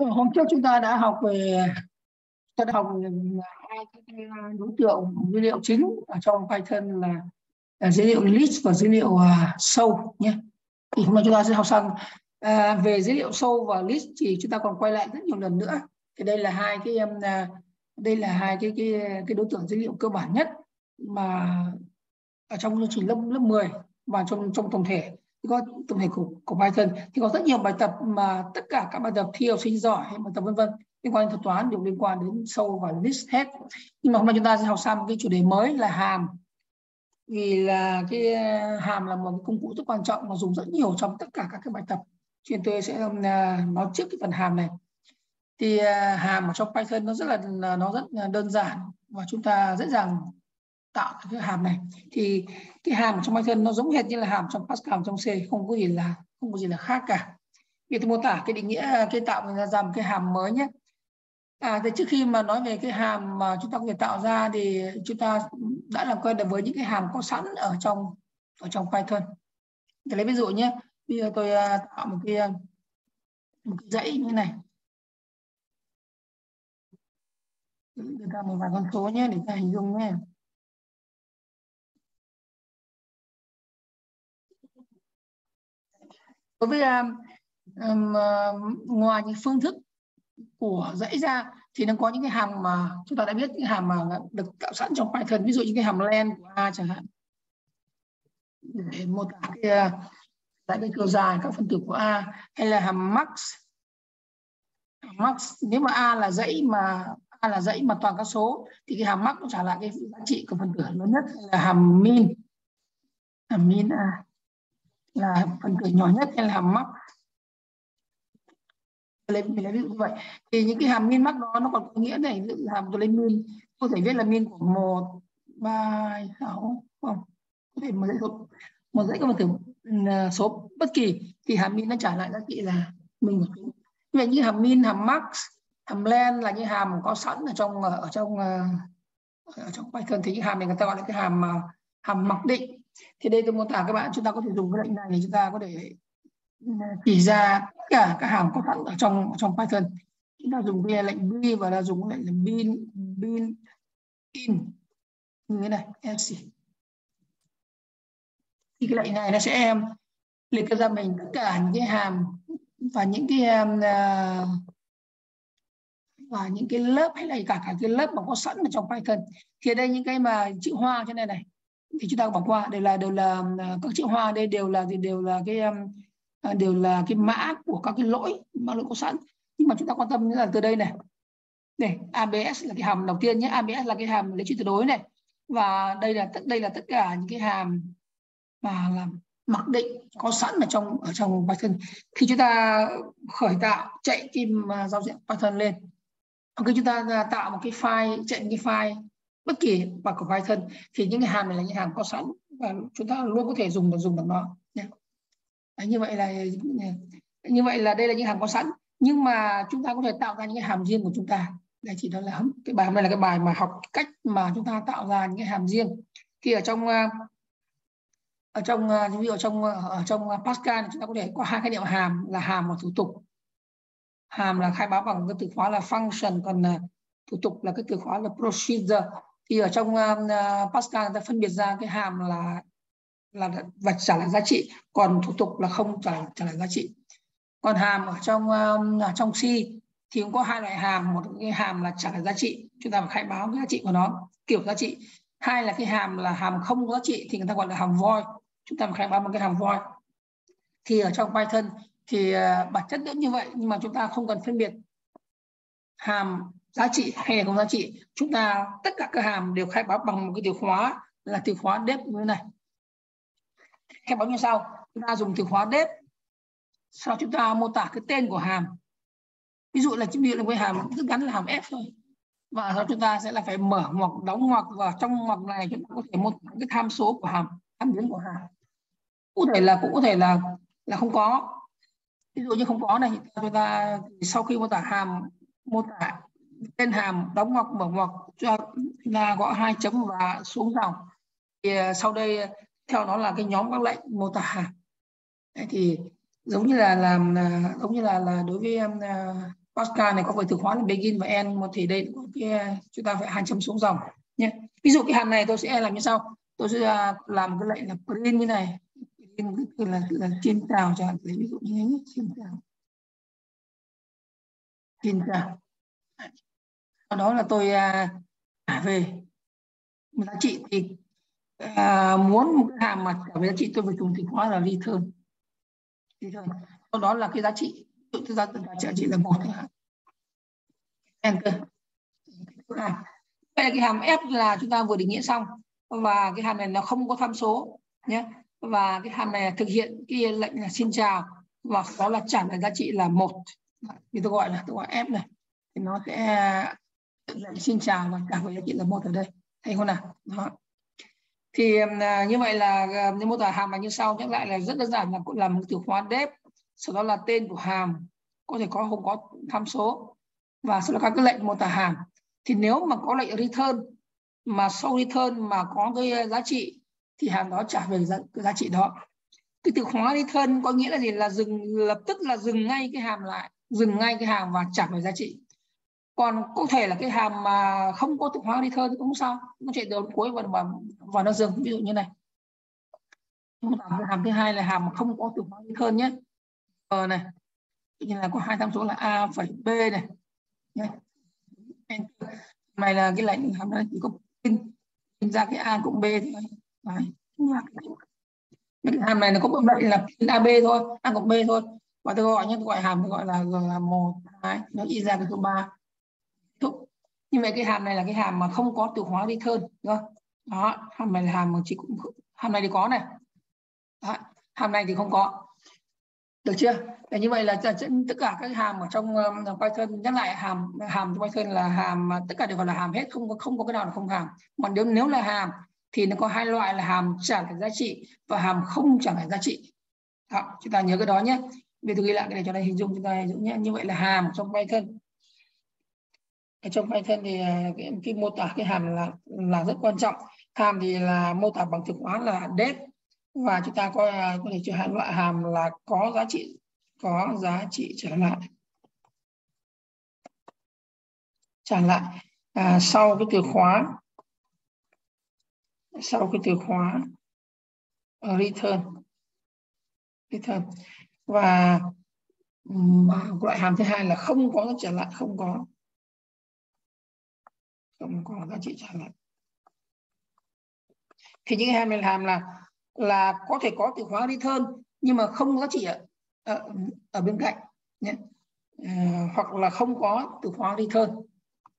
Ờ, hôm trước chúng ta đã học về ta đã học hai cái uh, đối tượng dữ liệu chính ở trong Python là, là dữ liệu list và dữ liệu uh, sâu nhé. Thì hôm nay chúng ta sẽ học xong. À, về dữ liệu sâu và list thì chúng ta còn quay lại rất nhiều lần nữa. Thì đây là hai cái em, đây là hai cái cái cái đối tượng dữ liệu cơ bản nhất mà ở trong chương trình lớp lớp 10 và trong trong tổng thể có tổng thể của, của Python thì có rất nhiều bài tập mà tất cả các bài tập thi học sinh giỏi hay bài tập vân vân liên quan đến thuật toán đều liên quan đến sâu và list hết. Nhưng mà hôm nay chúng ta sẽ học sang cái chủ đề mới là hàm. Vì là cái ờ, hàm là một cái công cụ rất quan trọng mà dùng rất nhiều trong tất cả các cái bài tập. Chuyên tôi sẽ ờ, nói trước cái phần hàm này. Thì ờ, hàm ở trong Python nó rất là nó rất đơn giản và chúng ta dễ dàng tạo cái hàm này. Thì cái hàm trong Python nó giống hệt như là hàm trong Pascal trong C, không có gì là, không có gì là khác cả. Vì tôi mô tả cái định nghĩa, cái tạo ra ra một cái hàm mới nhé. À thì trước khi mà nói về cái hàm mà chúng ta có thể tạo ra thì chúng ta đã làm quen được với những cái hàm có sẵn ở trong ở trong Python. Để lấy ví dụ nhé. Bây giờ tôi à, tạo một cái à, một cái dãy như này. Đưa ra một vài con số nhé, để ta hình dung nhé. Đối với um, ngoài những phương thức của dãy ra thì nó có những cái hàm mà chúng ta đã biết những hàm mà được tạo sẵn trong Python ví dụ như cái hàm len của A chẳng hạn. Để mô tả cái à, đại cái chiều dài các phân tử của A hay là hàm max. Max nếu mà A là dãy mà A là dãy mà toàn các số thì cái hàm max nó trả lại cái giá trị của phân tử lớn nhất là hàm min. Hàm min A là phần tử nhỏ nhất hay là hàm mắc. Lấy mình lấy ví dụ như vậy. Thì những cái hàm min mắc đó nó còn có nghĩa này ví dụ hàm tôi lấy min. Có thể viết là min của một ba sáu không. Có thể một dãy số một dãy một từ ừ, số bất kỳ. Thì hàm min nó trả lại giá trị là min của chúng. Vậy như hàm min hàm max hàm len là những hàm có sẵn ở trong ở trong ở trong Python. Thì những hàm này người ta gọi là cái hàm hàm mặc định thì đây tôi mô tả các bạn chúng ta có thể dùng cái lệnh này để chúng ta có thể ừ, chỉ ra tất cả các hàm có sẵn ở trong trong Python. Chúng ta dùng cái lệnh b và là dùng lệnh là bin bin in. Như thế này fc thì cái lệnh này nó sẽ em liệt kê ra mình tất cả những cái hàm và những cái um, uh, và những cái lớp hay là cả cả cái lớp mà có sẵn ở trong Python. Thì đây những cái mà chữ hoa trên này này thì chúng ta bỏ qua. Đều là đều là à, các chữ hoa đây đều là đều là cái um, à, đều là cái mã của các cái lỗi, mã lỗi có sẵn. Nhưng mà chúng ta quan tâm là từ đây này. Này ABS là cái hàm đầu tiên nhé. ABS là cái hàm lấy chữ tuyệt đối này. Và đây là tất, đây là tất cả những cái hàm mà là mặc định có sẵn ở trong ở trong Python. Khi chúng ta khởi tạo, chạy cái à, giao diện Python lên. Khi chúng ta tạo một cái file, chạy một cái file bất kỳ và của Python thì những cái hàm này là những hàm có sẵn và chúng ta luôn có thể dùng được dùng được nó. Đấy, như vậy là như vậy là đây là những hàm có sẵn. Nhưng mà chúng ta có thể tạo ra những cái hàm riêng của chúng ta. Đây chỉ đó là cái bài hôm nay là cái bài mà học cách mà chúng ta tạo ra những cái hàm riêng. Khi ở trong ờ, ở trong ờ, ví dụ ở trong ờ, ở trong Pascal chúng ta có thể có hai khái niệm hàm là hàm và thủ tục. Hàm là khai báo bằng cái từ khóa là function còn thủ tục là cái từ khóa là procedure thì ở trong ờ, ờ, uh, Pascal người ta phân biệt ra cái hàm là là vật trả lại giá trị còn thủ tục là không trả trả lại giá trị. Còn hàm ở trong uh, ở trong C thì cũng có hai loại hàm một cái hàm là trả lại giá trị chúng ta phải khai báo cái giá trị của nó kiểu giá trị. Hai là cái hàm là hàm không có giá trị thì người ta gọi là hàm void chúng ta phải khai báo một cái hàm void thì ở trong Python thì uh, bản chất cũng như vậy nhưng mà chúng ta không cần phân biệt hàm giá trị hay là không giá trị, chúng ta, tất cả các hàm đều khai báo bằng một cái từ khóa là từ khóa def như thế này. Khai báo như sau, chúng ta dùng từ khóa def sau chúng ta mô tả cái tên của hàm ví dụ là chúng ta là cái hàm rất ngắn là hàm f thôi. Và sau chúng ta sẽ là phải mở ngoặc, đóng ngoặc, và trong ngoặc này chúng ta có thể mô tả cái tham số của hàm tham biến của hàm cụ thể là cũng có thể là là không có. Ví dụ như không có này chúng ta sau khi mô tả hàm mô tả tên hàm đóng ngoặc mở ngoặc cho là gõ hai chấm và xuống dòng. Thì à, sau đây à, theo nó là cái nhóm các lệnh mô tả. Hàm Đấy thì giống như là làm à, giống như là là đối với um, Pascal này có phải từ khóa là begin và end một thì đây có cái chúng ta phải hai chấm xuống dòng nhé. Ví dụ cái hàm này tôi sẽ làm như sau. Tôi sẽ làm cái lệnh là print như này print là là trên chào chẳng hạn. Ví dụ như thế nhé trên tào trên tào sau đó là tôi à, trả về. Giá trị thì à, muốn một cái hàm mà trả về giá trị tôi phải dùng từ khóa là return return sau đó là cái giá trị tự ra giá trị là một enter đây à, là cái hàm f là chúng ta vừa định nghĩa xong. Và cái hàm này nó không có tham số nhé và cái hàm này thực hiện cái lệnh là xin chào. Và đó là trả lại giá trị là một. Thì tôi gọi là tôi gọi f này. Thì nó sẽ lại xin chào và cả về giá trị là một ở đây. Thấy không nào đó. Thì à, như vậy là à, nếu mô tả hàm là như sau nhắc lại là rất đơn giản là là một từ khóa đếp sau đó là tên của hàm có thể có không có tham số và sau đó các cái lệnh mô tả hàm. Thì nếu mà có lệnh return mà sau return mà có cái à, giá trị thì hàm đó trả về giá, cái giá trị đó. Cái từ khóa return có nghĩa là gì? Là dừng lập tức là dừng ngay cái hàm lại dừng ngay cái hàm và trả về giá trị còn có thể là cái hàm mà không có từ đi thơ thì cũng sao. Nó chạy đến cuối và và, và nó dừng. Ví dụ như này. Hàm thứ hai là hàm mà không có từ đi thơ nhé. Ờ này. Như là có hai tham số là a phẩy b này. Nhé. Này là cái lệnh hàm này chỉ có in, in ra cái a cộng b thì đấy. Cái hàm này nó có một lệnh là in ab thôi. A cộng b thôi. Và tôi gọi nhé tôi gọi hàm tôi gọi là là một. Hai nó in ra cái số ba nhưng mà cái hàm này là cái hàm mà không có từ hóa return đúng không? Đó hàm này là hàm mà chỉ cũng hàm này thì có này. Đó. hàm này thì không có. Được chưa? Để như vậy là tất cả các hàm ở trong um, Python nhắc lại hàm hàm trong Python là hàm tất cả đều gọi là hàm hết không có không có cái nào là không hàm. Mà nếu nếu là hàm thì nó có hai loại là hàm trả lại giá trị và hàm không trả lại giá trị. Đó, chúng ta nhớ cái đó nhé. Bây tôi ghi lại cái này cho đây hình dung chúng ta hình dung nhé. Như vậy là hàm trong Python ở trong Python thì à, cái, cái mô tả cái hàm là là rất quan trọng. Hàm thì là mô tả bằng từ khóa là def và chúng ta có à, có thể chứa hai loại hàm là có giá trị có giá trị trở lại. Trả lại. À, sau cái từ khóa sau cái từ khóa ờ, return. Return. Và loại hàm thứ hai là không có trả lại không có cũng có giá trị trả lại thì những cái hàm này hàm là là có thể có từ khóa return nhưng mà không có giá trị ở, ở, ở bên cạnh nhé. À, hoặc là không có từ khóa return.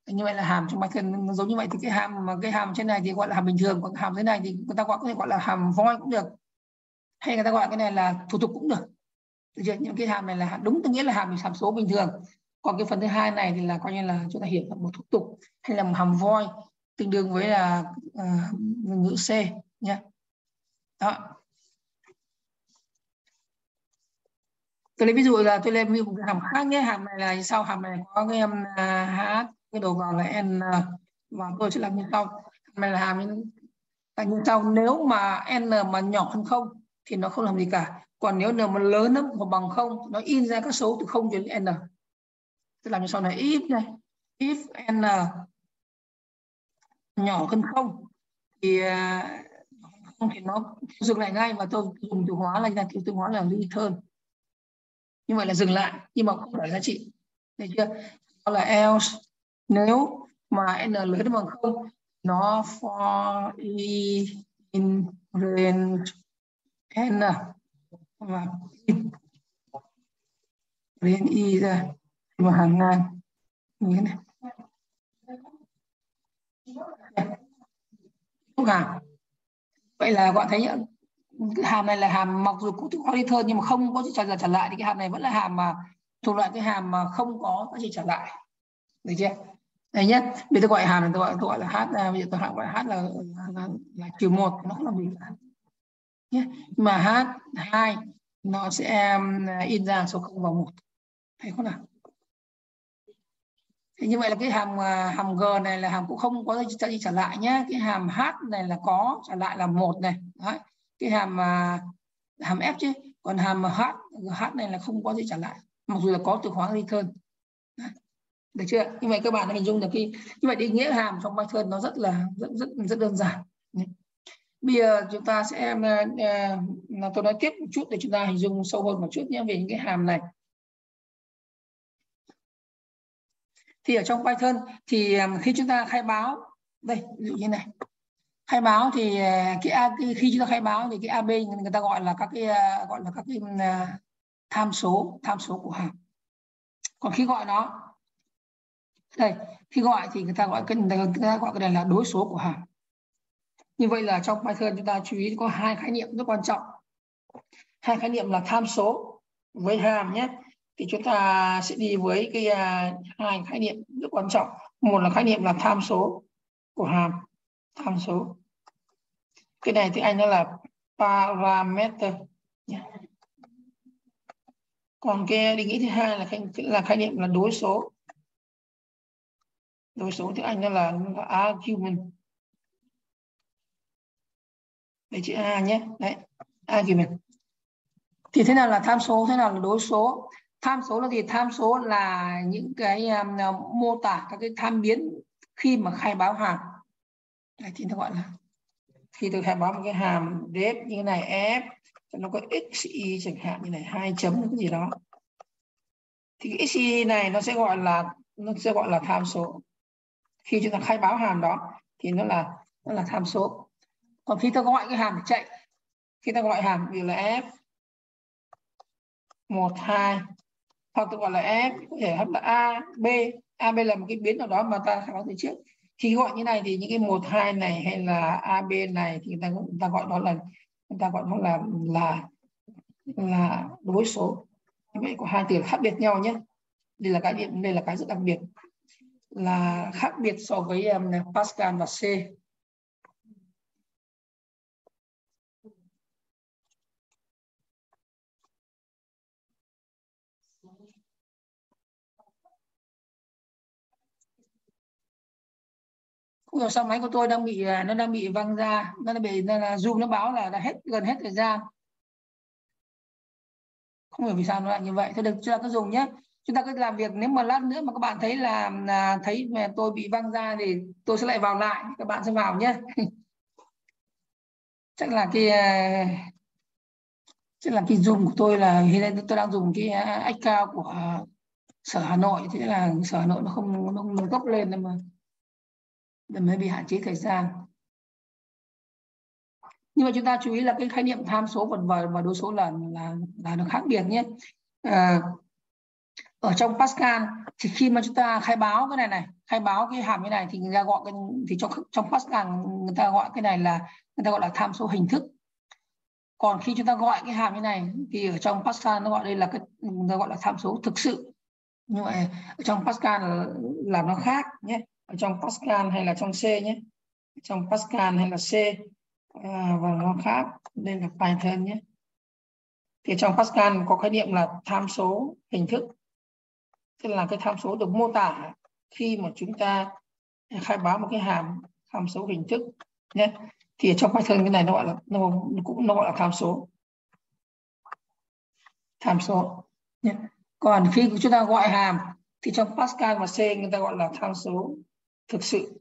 Như vậy là hàm trong Python giống như vậy thì cái hàm mà cái hàm trên này thì gọi là hàm bình thường còn hàm dưới này thì người ta gọi có thể gọi là hàm voi cũng được. Hay người ta gọi cái này là thủ tục cũng được. Được chưa? những cái hàm này là đúng tức nghĩa là hàm hàm số bình thường còn cái phần thứ hai này thì là coi như là chúng ta hiểu là một thủ tục hay là một hàm void tương đương với là uh, ngữ C nhé đó. Tôi lấy ví dụ là tôi lên ví dụ hàm khác nhé. Hàm này là sau hàm này có cái um, em h cái đầu vào là n và tôi sẽ làm như sau. Hàm này là hàm là như sau. Nếu mà n mà nhỏ hơn không thì nó không làm gì cả. Còn nếu n mà lớn lắm hoặc bằng không nó in ra các số từ không cho đến n tôi làm như sau này. If này. If n nhỏ hơn không thì à, không thì nó dừng lại ngay mà tôi dùng từ hóa là là từ hóa là return. Như vậy là dừng lại. Nhưng mà không đổi giá trị. Được chưa? Đó là else. Nếu mà n lớn hơn bằng không, nó for i in range n. Và in. Range i ra và hàng ngang. Như thế này. Không hàm vậy là bạn thấy cái hàm này là hàm mặc dù cũng từ đi return nhưng mà không có trả lời trả lại thì cái hàm này vẫn là hàm mà thuộc loại cái hàm mà không có giá trị trả lại. Được chưa? Đây nhé bây giờ gọi hàm này tôi gọi tôi gọi là h à, bây giờ tôi gọi h là là, là trừ một nó không là bình đẳng nhé mà h hai nó sẽ um, in ra số không vào một. Thấy không nào? Thì như vậy là cái hàm à, hàm g này là hàm cũng không có gì trị trả lại nhé cái hàm h này là có trả lại là một này. Đấy. cái hàm à, hàm f chứ. Còn hàm h h này là không có gì trả lại. Mặc dù là có từ khóa return được chưa? Như vậy các bạn hình dung được cái, như vậy định nghĩa hàm trong Python nó rất là, rất rất rất đơn giản. Bây giờ chúng ta sẽ à, tôi nói tiếp một chút để chúng ta hình dung sâu hơn một chút nhé về những cái hàm này. Thì ở trong Python thì à, khi chúng ta khai báo, đây, ví dụ như này. Khai báo thì à, cái khi chúng ta khai báo thì cái AB người ta gọi là các cái à, gọi là các cái tham số tham số của hàm còn khi gọi nó, đây, khi gọi thì người ta gọi cái, người ta gọi cái này là đối số của hàm như vậy là trong Python chúng ta chú ý có hai khái niệm rất quan trọng. Hai khái niệm là tham số với hàm nhé thì chúng ta sẽ đi với cái uh, hai khái niệm rất quan trọng. Một là khái niệm là tham số của hàm tham số. Cái này thì anh nó là parameter còn cái định nghĩa thứ hai là khái, là khái niệm là đối số. Đối số tiếng Anh nó là, là argument. Đây chữ A nhé. Đấy argument. Thì thế nào là tham số thế nào là đối số? Tham số là gì? Tham số là những cái um, mô tả các cái tham biến khi mà khai báo hàm. Đấy thì nó gọi là khi tôi khai báo một cái hàm def như thế này f nó có x y chẳng hạn như này hai chấm cái gì đó. Thì cái x y này nó sẽ gọi là nó sẽ gọi là tham số. Khi chúng ta khai báo hàm đó thì nó là nó là tham số. Còn khi ta gọi cái hàm để chạy khi ta gọi hàm ví là f một hai hoặc tôi gọi là f có thể hấp là a b. A b là một cái biến nào đó mà ta khai báo từ trước. Khi gọi như này thì những cái một hai này hay là a b này thì người ta người ta gọi đó là người ta gọi nó là là là đối số. Như vậy có hai từ khác biệt nhau nhé. Đây là cái điểm đây là cái rất đặc biệt. Là khác biệt so với um, Pascal và C. Không hiểu sao máy của tôi đang bị à, nó đang bị văng ra, nó bị nó là zoom nó báo là đã hết gần hết thời gian. Không hiểu vì sao nó lại như vậy. Thôi được chúng ta cứ dùng nhé chúng ta cứ làm việc nếu mà lát nữa mà các bạn thấy là, là thấy mà tôi bị văng ra thì tôi sẽ lại vào lại các bạn sẽ vào nhé chắc là cái à, chắc là cái dùng của tôi là hiện nay tôi đang dùng cái à, account của sở Hà Nội thế là sở Hà Nội nó không nó không gốc lên mà mới bị hạn chế thời gian. Nhưng mà chúng ta chú ý là cái khái niệm tham số và và đối số là là là nó khác biệt nhé. À, ở trong Pascal thì khi mà chúng ta khai báo cái này này khai báo cái hàm như này thì người ta gọi cái thì trong trong Pascal người ta gọi cái này là người ta gọi là tham số hình thức. Còn khi chúng ta gọi cái hàm như này thì ở trong Pascal nó gọi đây là cái người ta gọi là tham số thực sự. Nhưng mà ở trong Pascal là, là nó khác nhé trong Pascal hay là trong C nhé. Trong Pascal hay là C. À, và nó khác đây là Python nhé. Thì trong Pascal có khái niệm là tham số hình thức. Tức là cái tham số được mô tả khi mà chúng ta khai báo một cái hàm tham số hình thức nhé. Thì trong Python cái này nó gọi là nó cũng nó gọi là tham số. Tham số nhé. còn khi chúng ta gọi hàm thì trong Pascal và C người ta gọi là tham số thực sự.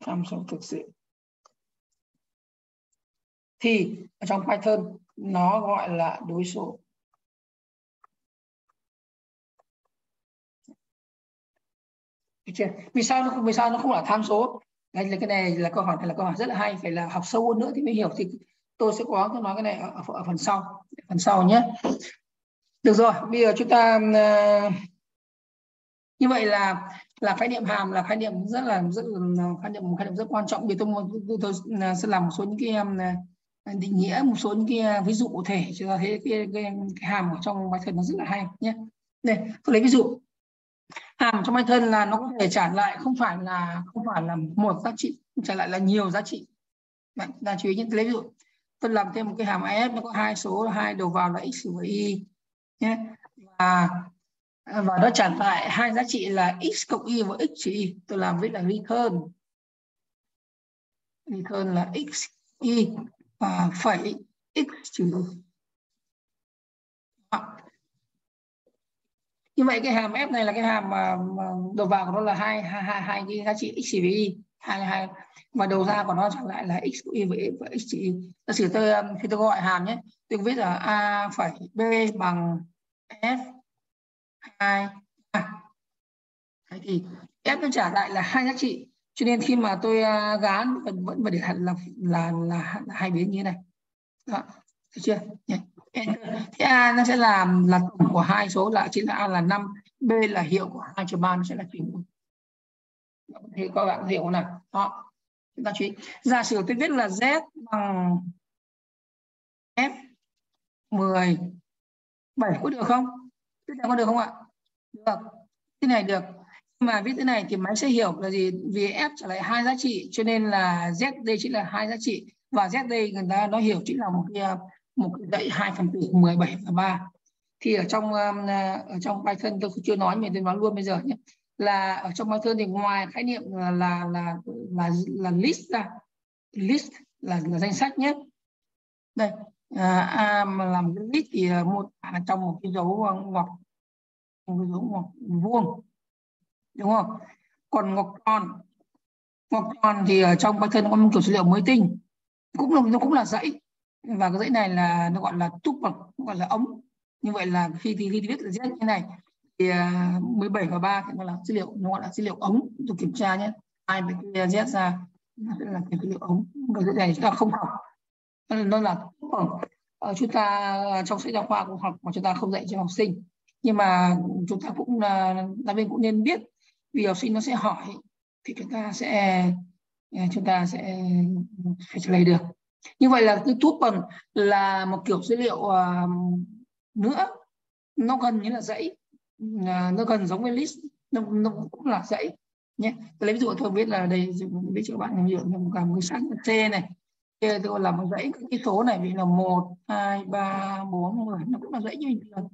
Tham số thực sự. Thì ở trong Python nó gọi là đối số vì sao nó không vì sao nó không là tham số? Đây là cái này là câu hỏi này là câu hỏi rất là hay phải là học sâu hơn nữa thì mới hiểu. Thì tôi sẽ có tôi nói cái này ở, ở phần sau. Phần sau nhé. Được rồi bây giờ chúng ta ờ, như vậy là là khái niệm hàm là khái niệm rất là rất là khái niệm khái niệm rất quan trọng. Vì tôi tôi, tôi sẽ làm một số những cái um, à, định nghĩa một số những cái à, ví dụ cụ thể cho thấy cái, cái, cái hàm ở trong bài thân nó rất là hay nhé. Đây tôi lấy ví dụ. Hàm trong Python là nó có thể trả lại không phải là không phải là một giá trị trả lại là nhiều giá trị. Bạn ta chú ý những lấy ví dụ. Tôi làm thêm một cái hàm f nó có hai số hai đầu vào là x và y nhé. Và và nó trả lại hai giá trị là x cộng y và x trừ y. Tôi làm với là return return là x y và phẩy x trừ y. Như vậy cái hàm f này là cái hàm mà, mà đầu vào của nó là hai hai hai, hai cái giá trị x với y. Hai hai. Và đầu ra của nó trở lại là x của y với, với x trừ y. Giả sử tôi um, khi tôi gọi hàm nhé tôi viết là a phẩy b bằng f 2 a à. thì f nó trả lại là hai giá trị. Cho nên khi mà tôi à, gán vẫn vẫn phải để là là là, là, hai biến như thế này. Đó. Được chưa? Nhé thế a nó sẽ làm là tổng của hai số là chính là a là 5 b là hiệu của hai trừ ba nó sẽ là trừ một thì các bạn hiểu không nào? Đó. Chúng ta chú ý. Giả sử tôi viết là z bằng f 10 7 có được không? Viết theo có được không ạ? Được. Thế này được. Nhưng mà viết thế này thì máy sẽ hiểu là gì? Vì f trở lại hai giá trị cho nên là z đây chính là hai giá trị. Và z đây người ta nó hiểu chính là một cái một cái dãy hai phần tử 17 và 3 thì ở trong um, à, ở trong Python tôi chưa nói mình tôi nói luôn bây giờ nhé. Là ở trong Python thì ngoài khái niệm là là là là, là list ra list là, là danh sách nhé. Đây. À, à, mà làm cái list thì à, mô tả trong một cái dấu à, ngoặc một cái dấu ngoặc vuông. Đúng không? Còn ngoặc tròn. Ngoặc tròn thì ở trong Python có một kiểu số liệu mới tinh. Cũng là nó cũng là dãy. Và cái dãy này là nó gọi là tuple gọi là ống. Như vậy là khi thì khi viết là z như này thì à, 17 và 3 thì nó là dữ liệu nó gọi là dữ liệu ống. Tôi kiểm tra nhé. Ai với cái z ra sẽ là cái dữ liệu ống. Cái dữ này chúng ta không học. Vâng, vâng nó là ở ờ, chúng ta ờ, trong sách giáo khoa cũng học mà chúng ta không dạy cho học sinh. Nhưng mà chúng ta cũng là giáo viên cũng nên biết vì học sinh nó sẽ hỏi thì chúng ta sẽ chúng ta sẽ phải trả lời được. Như vậy là cái tuple là một kiểu dữ liệu uh, nữa. Nó gần như là dãy uh, nó gần giống với list nó, nó cũng là dãy nhé. Lấy ví dụ tôi biết là đây biết cho các bạn ví dụ như một cái sách C này C tôi làm một dãy cái số này vì là một hai ba bốn mười. Nó cũng là dãy như bình thường.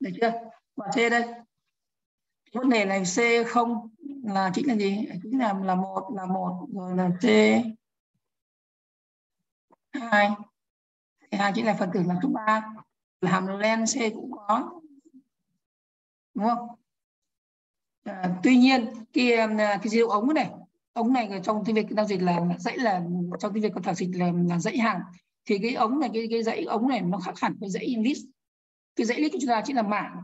Được chưa? Và C đây. Vấn đề này C không là chính là gì? Chính là là một là một rồi là C. Hai. Hai chính là phần tử làm số ba. Hàm len c cũng có. Đúng không? À, tuy nhiên à, cái cái dữ ống này ống này trong tiếng việt giao dịch là dãy là trong tiếng việt có thảo dịch là, là dãy hàng. Thì cái ống này cái cái dãy ống này nó khác hẳn với dãy list cái dãy list của chúng ta chính là mảng.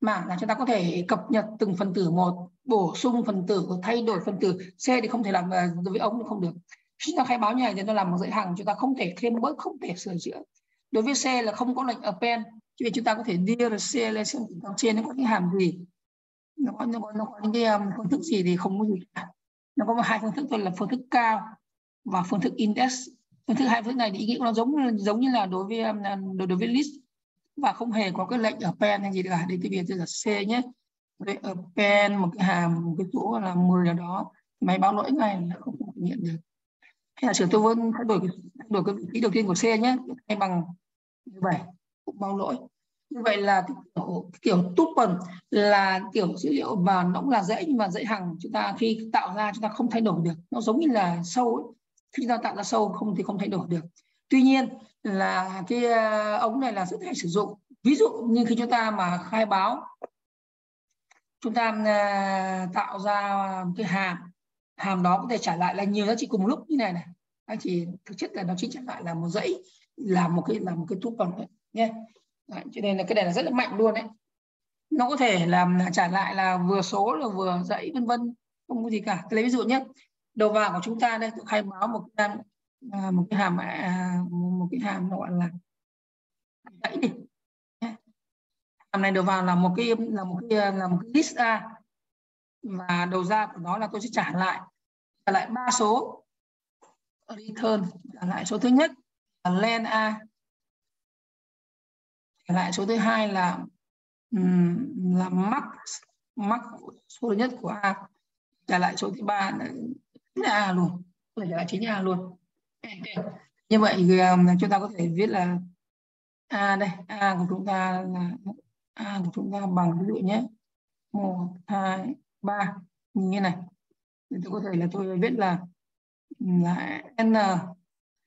Mảng là chúng ta có thể cập nhật từng phần tử một bổ sung phần tử thay đổi phần tử. C thì không thể làm à, đối với ống thì không được. Chúng ta khai báo như này thì nó làm một dãy hàng chúng ta không thể thêm bớt không thể sửa chữa. Đối với C là không có lệnh append chứ vì chúng ta có thể đưa C lên xem trên nó có những hàm gì. Nó có nó có, nó có những cái um, thức gì thì không có gì cả nó có hai phương thức thôi là phương thức cao và phương thức index. Phương thức hai phương thức này thì ý nghĩa nó giống giống như là đối với um, đối, đối với list. Và không hề có cái lệnh ở pen hay gì cả. Đây tôi biệt là C nhé. Đây pen một cái hàm một cái chỗ là 10 nào đó. Máy báo lỗi này là không thực hiện được. Hay là sửa tôi vẫn thay đổi thay đổi cái vị trí đầu tiên của c nhé. Thay bằng như vậy cũng báo lỗi như vậy là cái kiểu, cái kiểu tuple là kiểu dữ liệu mà nó cũng là dãy nhưng mà dãy hàng chúng ta khi tạo ra chúng ta không thay đổi được. Nó giống như là sâu ấy. khi chúng ta tạo ra sâu không thì không thay đổi được. Tuy nhiên là cái ờ, ống này là rất hay sử dụng. Ví dụ như khi chúng ta mà khai báo chúng ta ờ, tạo ra cái hàm hàm đó có thể trả lại là nhiều giá trị cùng lúc như này này. Anh chị thực chất là nó chỉ trả lại là một dãy là một cái là một cái tuple đấy nhé đấy, cho nên là cái này là rất là mạnh luôn đấy. Nó có thể làm trả lại là vừa số là vừa dãy vân vân không có gì cả. Tôi lấy ví dụ nhé đầu vào của chúng ta đây tôi khai báo một cái à, một cái hàm à, một cái hàm gọi là dãy đi. Hàm này đầu vào là một cái là một cái là một cái list a. Và đầu ra của nó là tôi sẽ trả lại trả lại ba số. Return trả lại số thứ nhất là len a lại số thứ hai là là max max số thứ nhất của a. Trả lại số thứ ba là chính là a luôn. Có thể trả lại chính a luôn. Như vậy chúng ta có thể viết là a đây, a của chúng ta là, a của chúng ta bằng ví dụ nhé. Một, hai, ba. Như này. Thì tôi có thể là tôi viết là là n.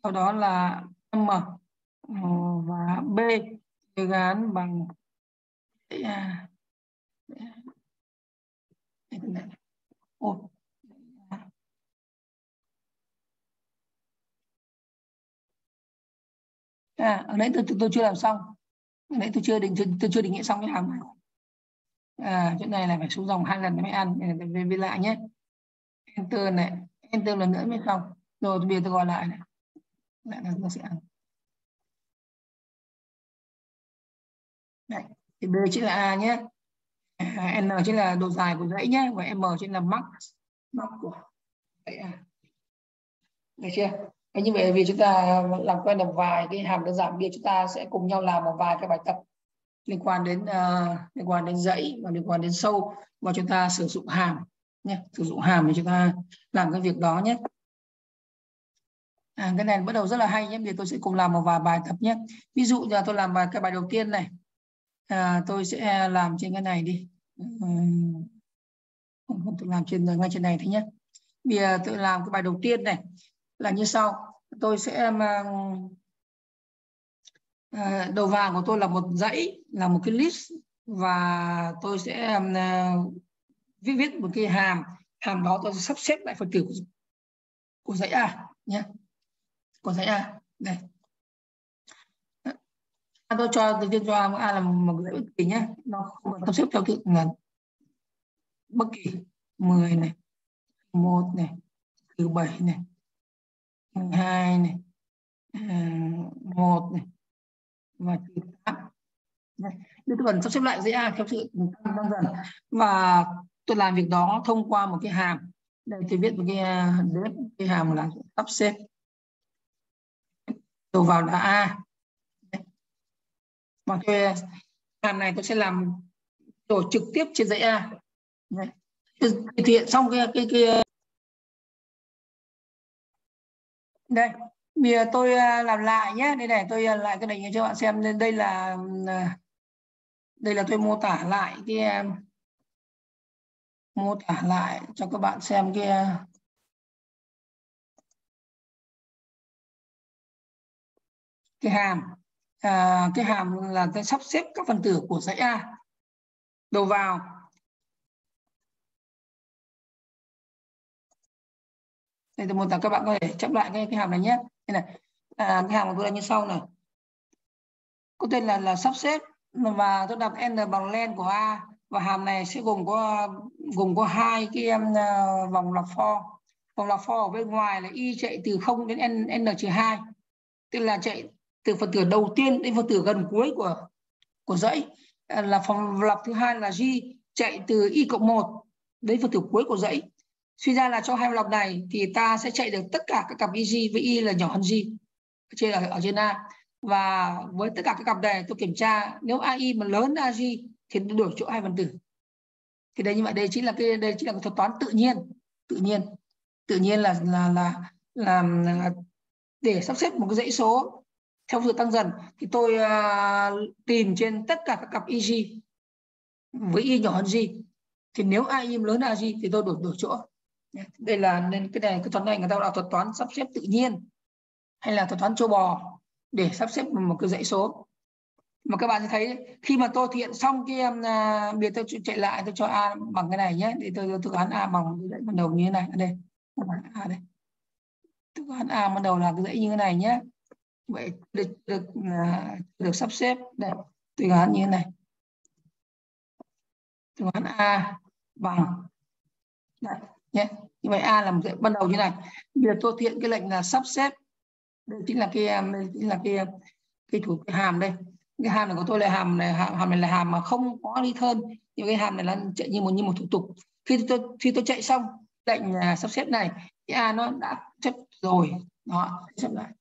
Sau đó là m ờ, và b gán bằng à, à, à, ở đấy tôi, tôi, tôi chưa làm xong. Ở đấy tôi chưa định tôi, tôi chưa định nghĩa xong cái hàm này. À, chỗ này là phải xuống dòng hai lần mới ăn. Về, về lại nhé. Enter này, enter lần nữa mới xong. Rồi bây giờ tôi gọi lại này. Lại là nó sẽ ăn. Đấy. Thì B chính là A nhé. À, N chính là độ dài của dãy nhé. Và M chính là max, max của dãy A. Được chưa? Thế như vậy vì chúng ta làm quen được vài cái hàm đơn giản, bây giờ chúng ta sẽ cùng nhau làm một vài cái bài tập liên quan đến uh, liên quan đến dãy và liên quan đến sâu và chúng ta sử dụng hàm nhé sử dụng hàm để chúng ta làm cái việc đó nhé à, cái này bắt đầu rất là hay nhé bây giờ tôi sẽ cùng làm một vài bài tập nhé ví dụ như là tôi làm bài cái bài đầu tiên này à, tôi sẽ làm trên cái này đi. Ờ, không không tôi làm trên ngay trên này thế nhé bây giờ tôi làm cái bài đầu tiên này là như sau. Tôi sẽ mang à, đầu vào của tôi là một dãy là một cái list và tôi sẽ viết viết một cái hàm. Hàm đó tôi sẽ sắp xếp lại phần tử của, của dãy A nhé của dãy A. Đây. À, tôi cho tôi tiên cho A là một dãy bất kỳ nhé nó không cần sắp xếp theo kiểu là bất kỳ. 10 này một này thứ bảy này hai này à, một này và trừ tám. Tôi cần sắp xếp lại dãy A à, theo sự tăng, tăng dần. Và tôi làm việc đó thông qua một cái hàm. Đây tôi viết một cái đếp cái hàm là sắp xếp. Đầu vào là A. Vâng. và tôi làm này tôi sẽ làm đổ trực tiếp trên dãy A. Thực hiện xong cái cái cái à, đây bây giờ à, tôi à, làm lại nhé đây này, tôi lại cái này cho bạn xem. Nên đây là đây là tôi mô tả lại cái mô tả lại cho các bạn xem cái cái hàm à, cái hàm là cái sắp xếp các phần tử của dãy A. Đầu vào. Đây tôi mô tả các bạn có thể chậm lại cái, cái hàm này nhé. Đây này. À, cái hàm của tôi là như sau này. Có tên là là sắp xếp. Và tôi đặt n bằng len của a. Và hàm này sẽ gồm có gồm có hai cái uh, vòng lọc for vòng lọc for ở bên ngoài là y chạy từ 0 đến n n trừ hai. Tức là chạy từ phần tử đầu tiên đến phần tử gần cuối của của dãy. À, là phần lặp thứ hai là g chạy từ y cộng 1 đến phần tử cuối của dãy. Suy ra là cho hai lọc này thì ta sẽ chạy được tất cả các cặp EG với Y là nhỏ hơn G trên ở, ở trên A. Và với tất cả các cặp này tôi kiểm tra nếu AI mà lớn AG thì đổi chỗ hai phần tử. Thì đây như vậy đây chính là cái đây chính là cái thuật toán tự nhiên tự nhiên. Tự nhiên là là là là, là để sắp xếp một cái dãy số theo sự tăng dần thì tôi uh, tìm trên tất cả các cặp EG với Y nhỏ hơn G thì nếu AI lớn là G thì tôi đổi đổi chỗ. Đây là nên cái này cái toán này người ta gọi là thuật toán sắp xếp tự nhiên hay là thuật toán châu bò để sắp xếp một cái dãy số. Mà các bạn sẽ thấy khi mà tôi thiện xong cái uh, à, biệt tôi chạy lại tôi cho a bằng cái này nhé để tôi tôi án a bằng cái dãy ban đầu như thế này. Ở đây a đây. Thực án a ban đầu là cái dãy như thế này nhé vậy được được uh, được sắp xếp đây tôi đoán như thế này. Tôi đoán a bằng đây nhé như vậy a là một dãy ban đầu như này. Bây giờ tôi thiện cái lệnh là sắp xếp. Đây chính là cái à, chính là cái à, cái thủ cái hàm đây. Cái hàm này của tôi là hàm này hàm, hàm này là hàm mà không có đi thơn. Nhưng cái hàm này là chạy như một như một thủ tục. Khi tôi khi tôi chạy xong lệnh uh, sắp xếp này cái a nó đã chấp rồi. Đó xếp lại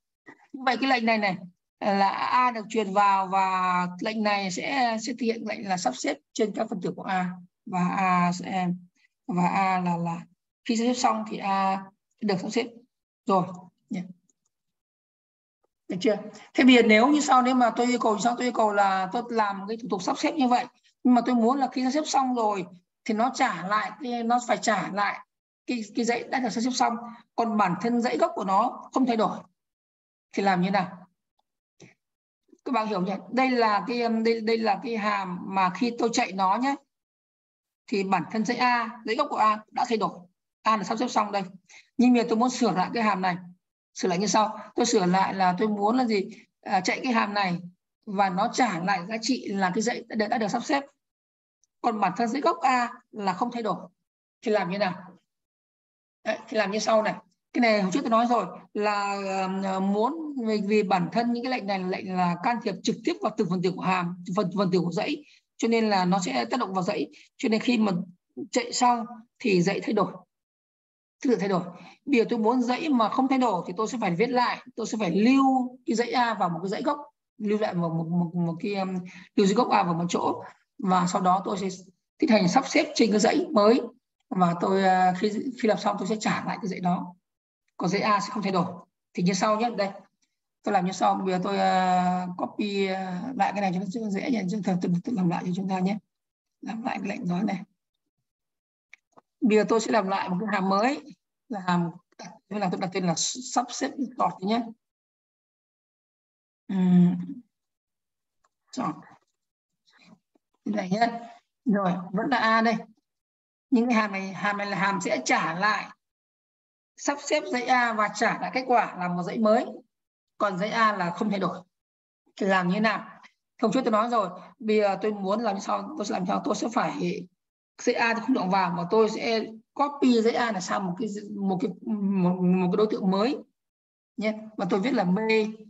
vậy cái lệnh này này, là a được truyền vào và lệnh này sẽ sẽ thực hiện lệnh là sắp xếp trên các phần tử của a. Và a sẽ, và a là là khi sắp xếp xong thì a được sắp xếp. Rồi yeah. được chưa? Thế bây giờ nếu như sau nếu mà tôi yêu cầu, sau tôi yêu cầu là tôi làm cái thủ tục sắp xếp như vậy, nhưng mà tôi muốn là khi sắp xếp xong rồi thì nó trả lại nó phải trả lại cái cái dãy đã được sắp xếp xong, còn bản thân dãy gốc của nó không thay đổi thì làm như nào các bạn hiểu nhỉ đây là cái um, đây đây là cái hàm mà khi tôi chạy nó nhé thì bản thân dãy A, dãy gốc của A đã thay đổi. A là sắp xếp xong đây. Nhưng mà tôi muốn sửa lại cái hàm này. Sửa lại như sau. Tôi sửa lại là tôi muốn là gì? À, chạy cái hàm này và nó trả lại giá trị là cái dãy đã, đã được sắp xếp. Còn bản thân dãy gốc A là không thay đổi. Thì làm như nào? Đấy, thì làm như sau này cái này hôm trước tôi nói rồi là ờ, muốn vì, vì bản thân những cái lệnh này là lệnh là can thiệp trực tiếp vào từng phần tử của hàm phần phần tử của dãy. Cho nên là nó sẽ tác động vào dãy. Cho nên khi mà chạy xong thì dãy thay đổi tự thay đổi. Bây giờ tôi muốn dãy mà không thay đổi thì tôi sẽ phải viết lại tôi sẽ phải lưu cái dãy a vào một cái dãy gốc lưu lại vào một, một, một, một cái um, lưu dãy gốc a vào một chỗ. Và sau đó tôi sẽ tiến hành sắp xếp trên cái dãy mới. Và tôi uh, khi khi làm xong tôi sẽ trả lại cái dãy đó còn dãy A sẽ không thay đổi. Thì như sau nhé đây. Tôi làm như sau. Bây giờ tôi uh, copy uh, lại cái này cho nó dễ nhé chúng ta tự, tự làm lại cho chúng ta nhé. Làm lại cái lệnh nói này. Bây giờ tôi sẽ làm lại một cái hàm mới. Là hàm là tôi đặt tên là sắp xếp sort nhé. Uhm. sort cái này nhé rồi vẫn là a đây. Những cái hàm này hàm này là hàm sẽ trả lại sắp xếp dãy A và trả lại kết quả là một dãy mới. Còn dãy A là không thay đổi. Thì làm như thế nào? Hôm trước tôi nói rồi. Bây giờ tôi muốn làm sao tôi sẽ làm sao tôi sẽ phải dãy A thì không động vào mà tôi sẽ copy dãy A là sang một cái một cái một, một cái đối tượng mới. Nhé. Và tôi viết là B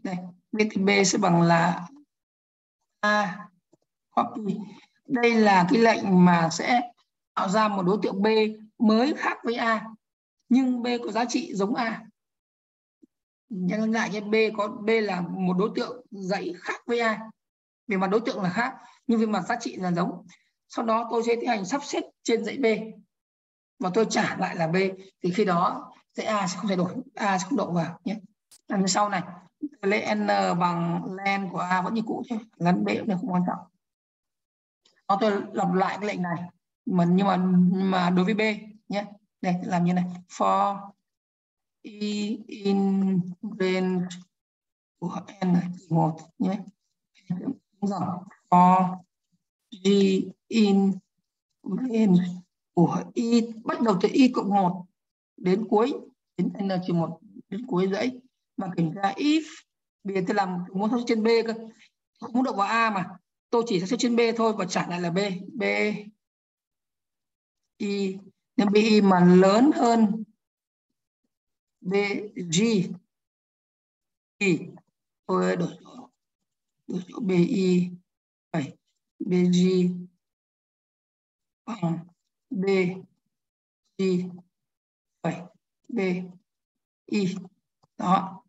này B thì B sẽ bằng là A copy. Đây là cái lệnh mà sẽ tạo ra một đối tượng B mới khác với A nhưng B có giá trị giống A? Nhân lại như B có, B là một đối tượng dãy khác với A. Về mặt đối tượng là khác, nhưng về mặt giá trị là giống. Sau đó tôi sẽ tiến hành sắp xếp trên dãy B. Và tôi trả lại là B. Thì khi đó, dãy A sẽ không thay đổi. A sẽ không độ vào, nhé. Lần sau này lấy n bằng len của A vẫn như cũ thôi. Gắn B cũng không quan trọng. Đó, tôi lặp lại cái lệnh này. Mà, nhưng mà mà đối với B, nhé đây làm như này. For e in range của n chỉ một nhé rồi. For g in range của y bắt đầu từ y cộng 1 đến cuối, đến n trừ một, đến cuối dãy. Và kiểm tra if, bây giờ tôi làm muốn sắp trên b cơ. Không muốn động vào a mà. Tôi chỉ theo trên b thôi và trả lại là b. B i nếu BI mà lớn hơn BG thì tôi đổi chỗ, đổi chỗ BI phải BG ờ, bằng BG phải BI đó.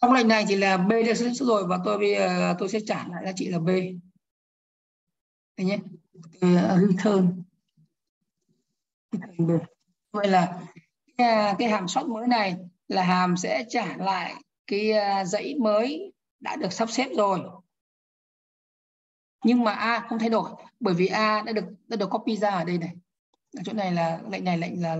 Trong lệnh này thì là B đã xuất rồi và tôi bây giờ tôi sẽ trả lại giá trị là B. Đấy nhé. Return được vậy là cái, cái hàm sót mới này là hàm sẽ trả lại cái à, dãy mới đã được sắp xếp rồi. Nhưng mà a không thay đổi bởi vì a đã được đã được copy ra ở đây này. Ở chỗ này là lệnh này lệnh là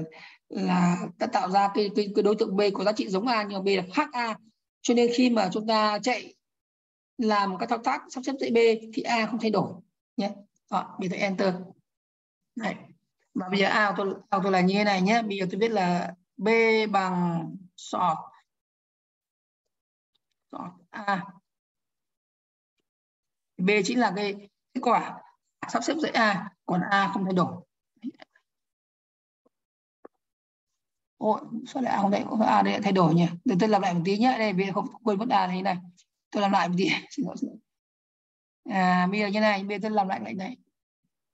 là đã tạo ra cái, cái, cái đối tượng b có giá trị giống a nhưng mà b là khác a. Cho nên khi mà chúng ta chạy làm các thao tác sắp xếp dãy b thì a không thay đổi nhé. Đó, bây giờ enter. Này và bây giờ a tôi a tôi là như thế này nhé. Bây giờ tôi biết là b bằng sort. Sort a. B chính là cái kết quả. Sắp xếp dãy a còn a không thay đổi. Ôi, sao lại a không đấy a đây thay đổi nhỉ? Để tôi làm lại một tí nhé. Đây vì không quên mất a này này. Tôi làm lại một tí. Xin lỗi à bây giờ như này bây giờ tôi làm lại lại này.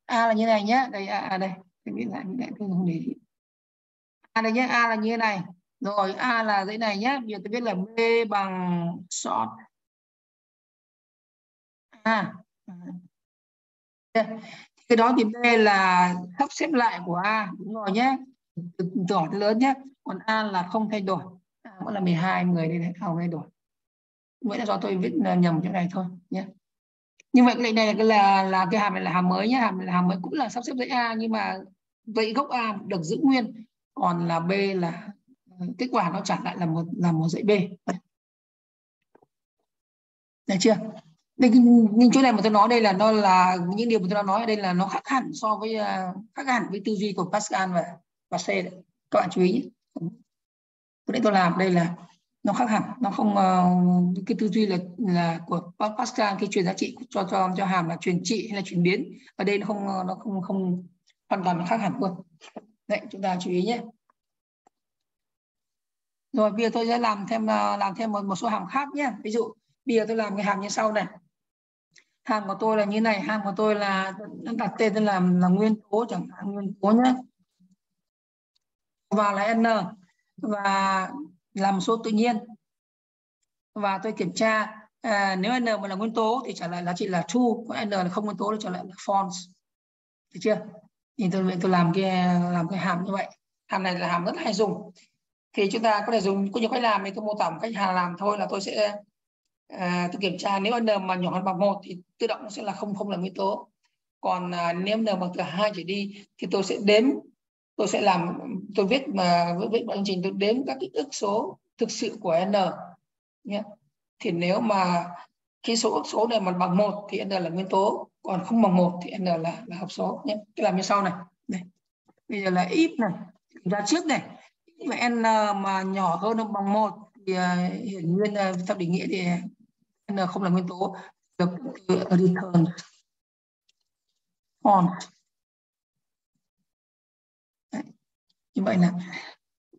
A là như này nhé. Đây a, a đây tôi viết lại này tôi không để ý. A đây nhé a là như thế này. Rồi, a là dãy này nhé bây giờ tôi biết là b bằng short a. Cái đó thì b là sắp xếp lại của a. Đúng rồi nhé từ nhỏ tới lớn nhé còn a là không thay đổi. A vẫn là 12 người đây này không thay đổi. Vậy là do tôi viết nhầm chỗ này thôi nhé như vậy cái lệnh này là là là cái hàm này là hàm mới nhé hàm này là hàm mới cũng là sắp xếp dãy a nhưng mà vậy gốc a được giữ nguyên còn là b là ờ, kết quả nó trả lại là một là một dãy b được chưa đây nhưng chỗ này mà tôi nói đây là nó là những điều mà tôi đã nói ở đây là nó khác hẳn so với ờ, khác hẳn với tư duy của Pascal và và C đấy. các bạn chú ý nhé. Cái tôi làm đây là nó khác hẳn nó không uh, cái tư duy là là của Pascal cái truyền giá trị cho cho cho hàm là truyền trị hay là chuyển biến ở đây nó không nó không không hoàn toàn khác hẳn luôn. Đấy chúng ta chú ý nhé. Rồi bây giờ tôi sẽ làm thêm à, làm thêm một, một số hàm khác nhé. Ví dụ bây giờ tôi làm cái hàm như sau này. Hàm của tôi là như này hàm của tôi là đặt tên tôi làm là nguyên tố chẳng hạn nguyên tố nhé. Và là n và làm số tự nhiên. Và tôi kiểm tra à, nếu n mà là nguyên tố thì trả lại giá trị là true còn n là không nguyên tố thì trả lại là false. Được chưa? Thì tôi tôi làm cái làm cái hàm như vậy. Hàm này là hàm rất hay dùng. Thì chúng ta có thể dùng có nhiều cách làm thì tôi mô tả một cách hàm làm thôi là tôi sẽ à, tôi kiểm tra nếu n mà nhỏ hơn bằng một thì tự động sẽ là không không là nguyên tố. Còn à, nếu n bằng từ hai trở đi thì tôi sẽ đếm tôi sẽ làm tôi viết mà viết chương trình tôi đếm các cái ước số thực sự của n nhé. Thì nếu mà khi số ước số này mà bằng một thì n là nguyên tố còn không bằng một thì n là là hợp số nhé. Tức làm như sau này. Đây bây giờ là if này ra trước này. Và n mà nhỏ hơn hoặc bằng một thì uh, hiển nhiên uh, theo định nghĩa thì n không là nguyên tố được return on như vậy là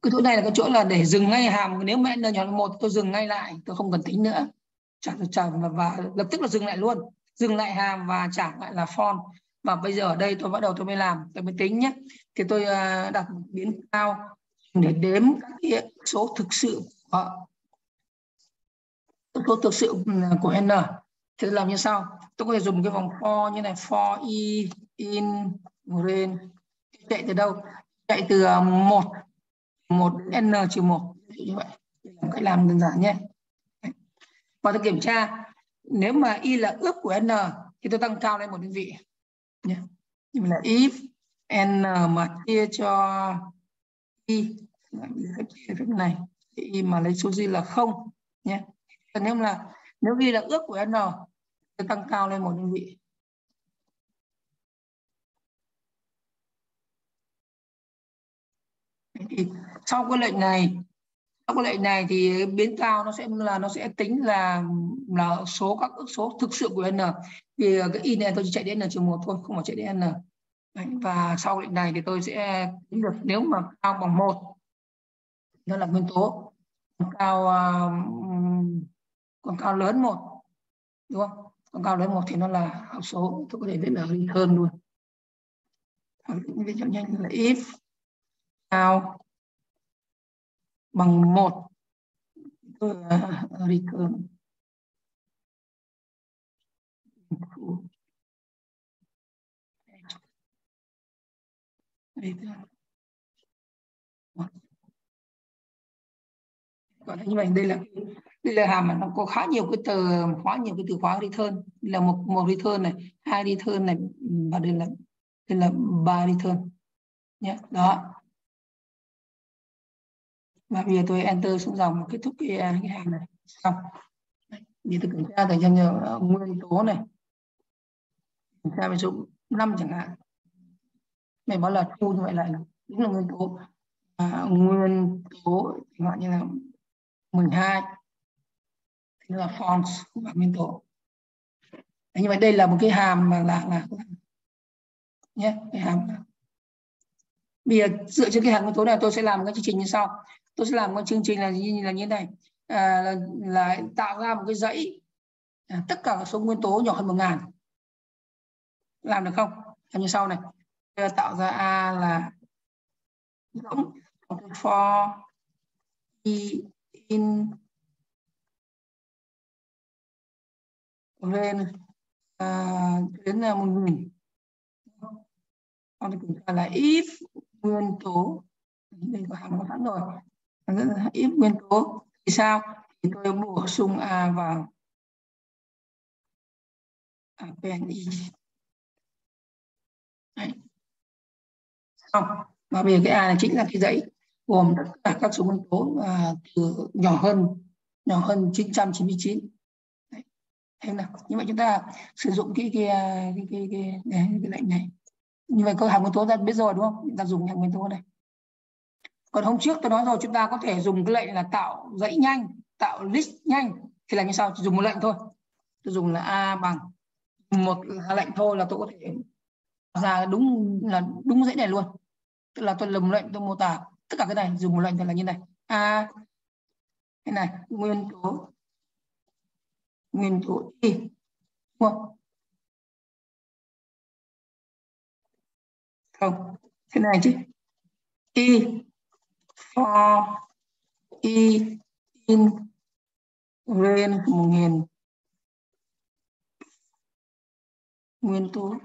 cái chỗ này là cái chỗ là để dừng ngay hàm. Nếu mà n nhỏ hơn một tôi dừng ngay lại tôi không cần tính nữa. Trả trả và, và lập tức là dừng lại luôn dừng lại hàm và trả lại là form. Và bây giờ ở đây tôi bắt đầu tôi mới làm tôi mới tính nhé. Thì tôi ờ, đặt đặt biến cao để đếm các số thực sự của số thực sự ừ, của n. Thì làm như sau. Tôi có thể dùng cái vòng for như này for i in range chạy từ đâu? Chạy từ à, một một n trừ một. Như vậy. Làm cách làm đơn giản nhé. Và tôi kiểm tra nếu mà y là ước của n, thì tôi tăng cao lên một đơn vị. Nhé như là if n mà chia cho y phép này y mà lấy số gì là không. Nhé còn nếu là nếu y là ước của n tôi tăng cao lên một đơn vị. Thì sau cái lệnh này các lệnh này thì biến cao nó sẽ là nó sẽ tính là là số các ước số thực sự của n. Thì ờ, cái y này tôi chỉ chạy đến n trừ một thôi không phải chạy đến n. Và sau lệnh này thì tôi sẽ tính được nếu mà cao bằng một nó là nguyên tố. Còn cao uh, còn cao lớn một đúng không? Còn cao lớn một thì nó là học số. Tôi có thể viết là hơn luôn. Viết ví dụ nhanh là if. Cao bằng một. Recurrent gọi là như vậy, đây là đây là hàm mà nó có khá nhiều cái từ khá nhiều cái từ khóa return. Đây là một một return này, hai return này, và đây là đây là ba return. Nhé đó và bây giờ tôi enter xuống dòng kết thúc cái, à, cái hàng này. Xong. Như tôi kiểm tra thành xem như à, nguyên tố này. Kiểm tra ví dụ năm chẳng hạn. Này báo là thu như vậy lại là đúng là nguyên tố. À, nguyên tố chẳng hạn như là 12 thì là fonts của bảng nguyên tố. Đấy, như vậy đây là một cái hàm mà là là nhé cái hàm. Bây giờ dựa trên cái hàm nguyên tố này tôi sẽ làm cái chương trình như sau tôi sẽ làm một chương trình là như là như này. À, là, là tạo ra một cái dãy à, tất cả các số nguyên tố nhỏ hơn một ngàn. Làm được không? Làm như sau này. Tôi tạo ra a là giống for i in lên à, đến là một nghìn. Còn kiểm tra là if nguyên tố đây có hàm có sẵn rồi. Ờ, ít nguyên tố thì sao thì tôi bổ sung a vào à, append i Đấy. xong và bây giờ cái a này chính là cái dãy gồm tất cả các số nguyên tố à, từ nhỏ hơn nhỏ hơn 999 Đấy. Nào? Như vậy chúng ta sử dụng cái cái à, cái cái, cái, cái, cái, lệnh này. Như vậy cơ hàm nguyên tố ta biết rồi đúng không? Chúng ta dùng hàm nguyên tố này. Còn hôm trước tôi nói rồi chúng ta có thể dùng cái lệnh là tạo dãy nhanh, tạo list nhanh thì là như sau? Chỉ dùng một lệnh thôi. Tôi dùng là a bằng một lệnh thôi là tôi có thể ra đúng là đúng dãy này luôn. Tức là tôi lầm lệnh tôi mô tả tất cả cái này dùng một lệnh thì là như này. A cái này nguyên tố nguyên tố y đúng không không thế này chứ y for y in rain một nghìn nguyên tố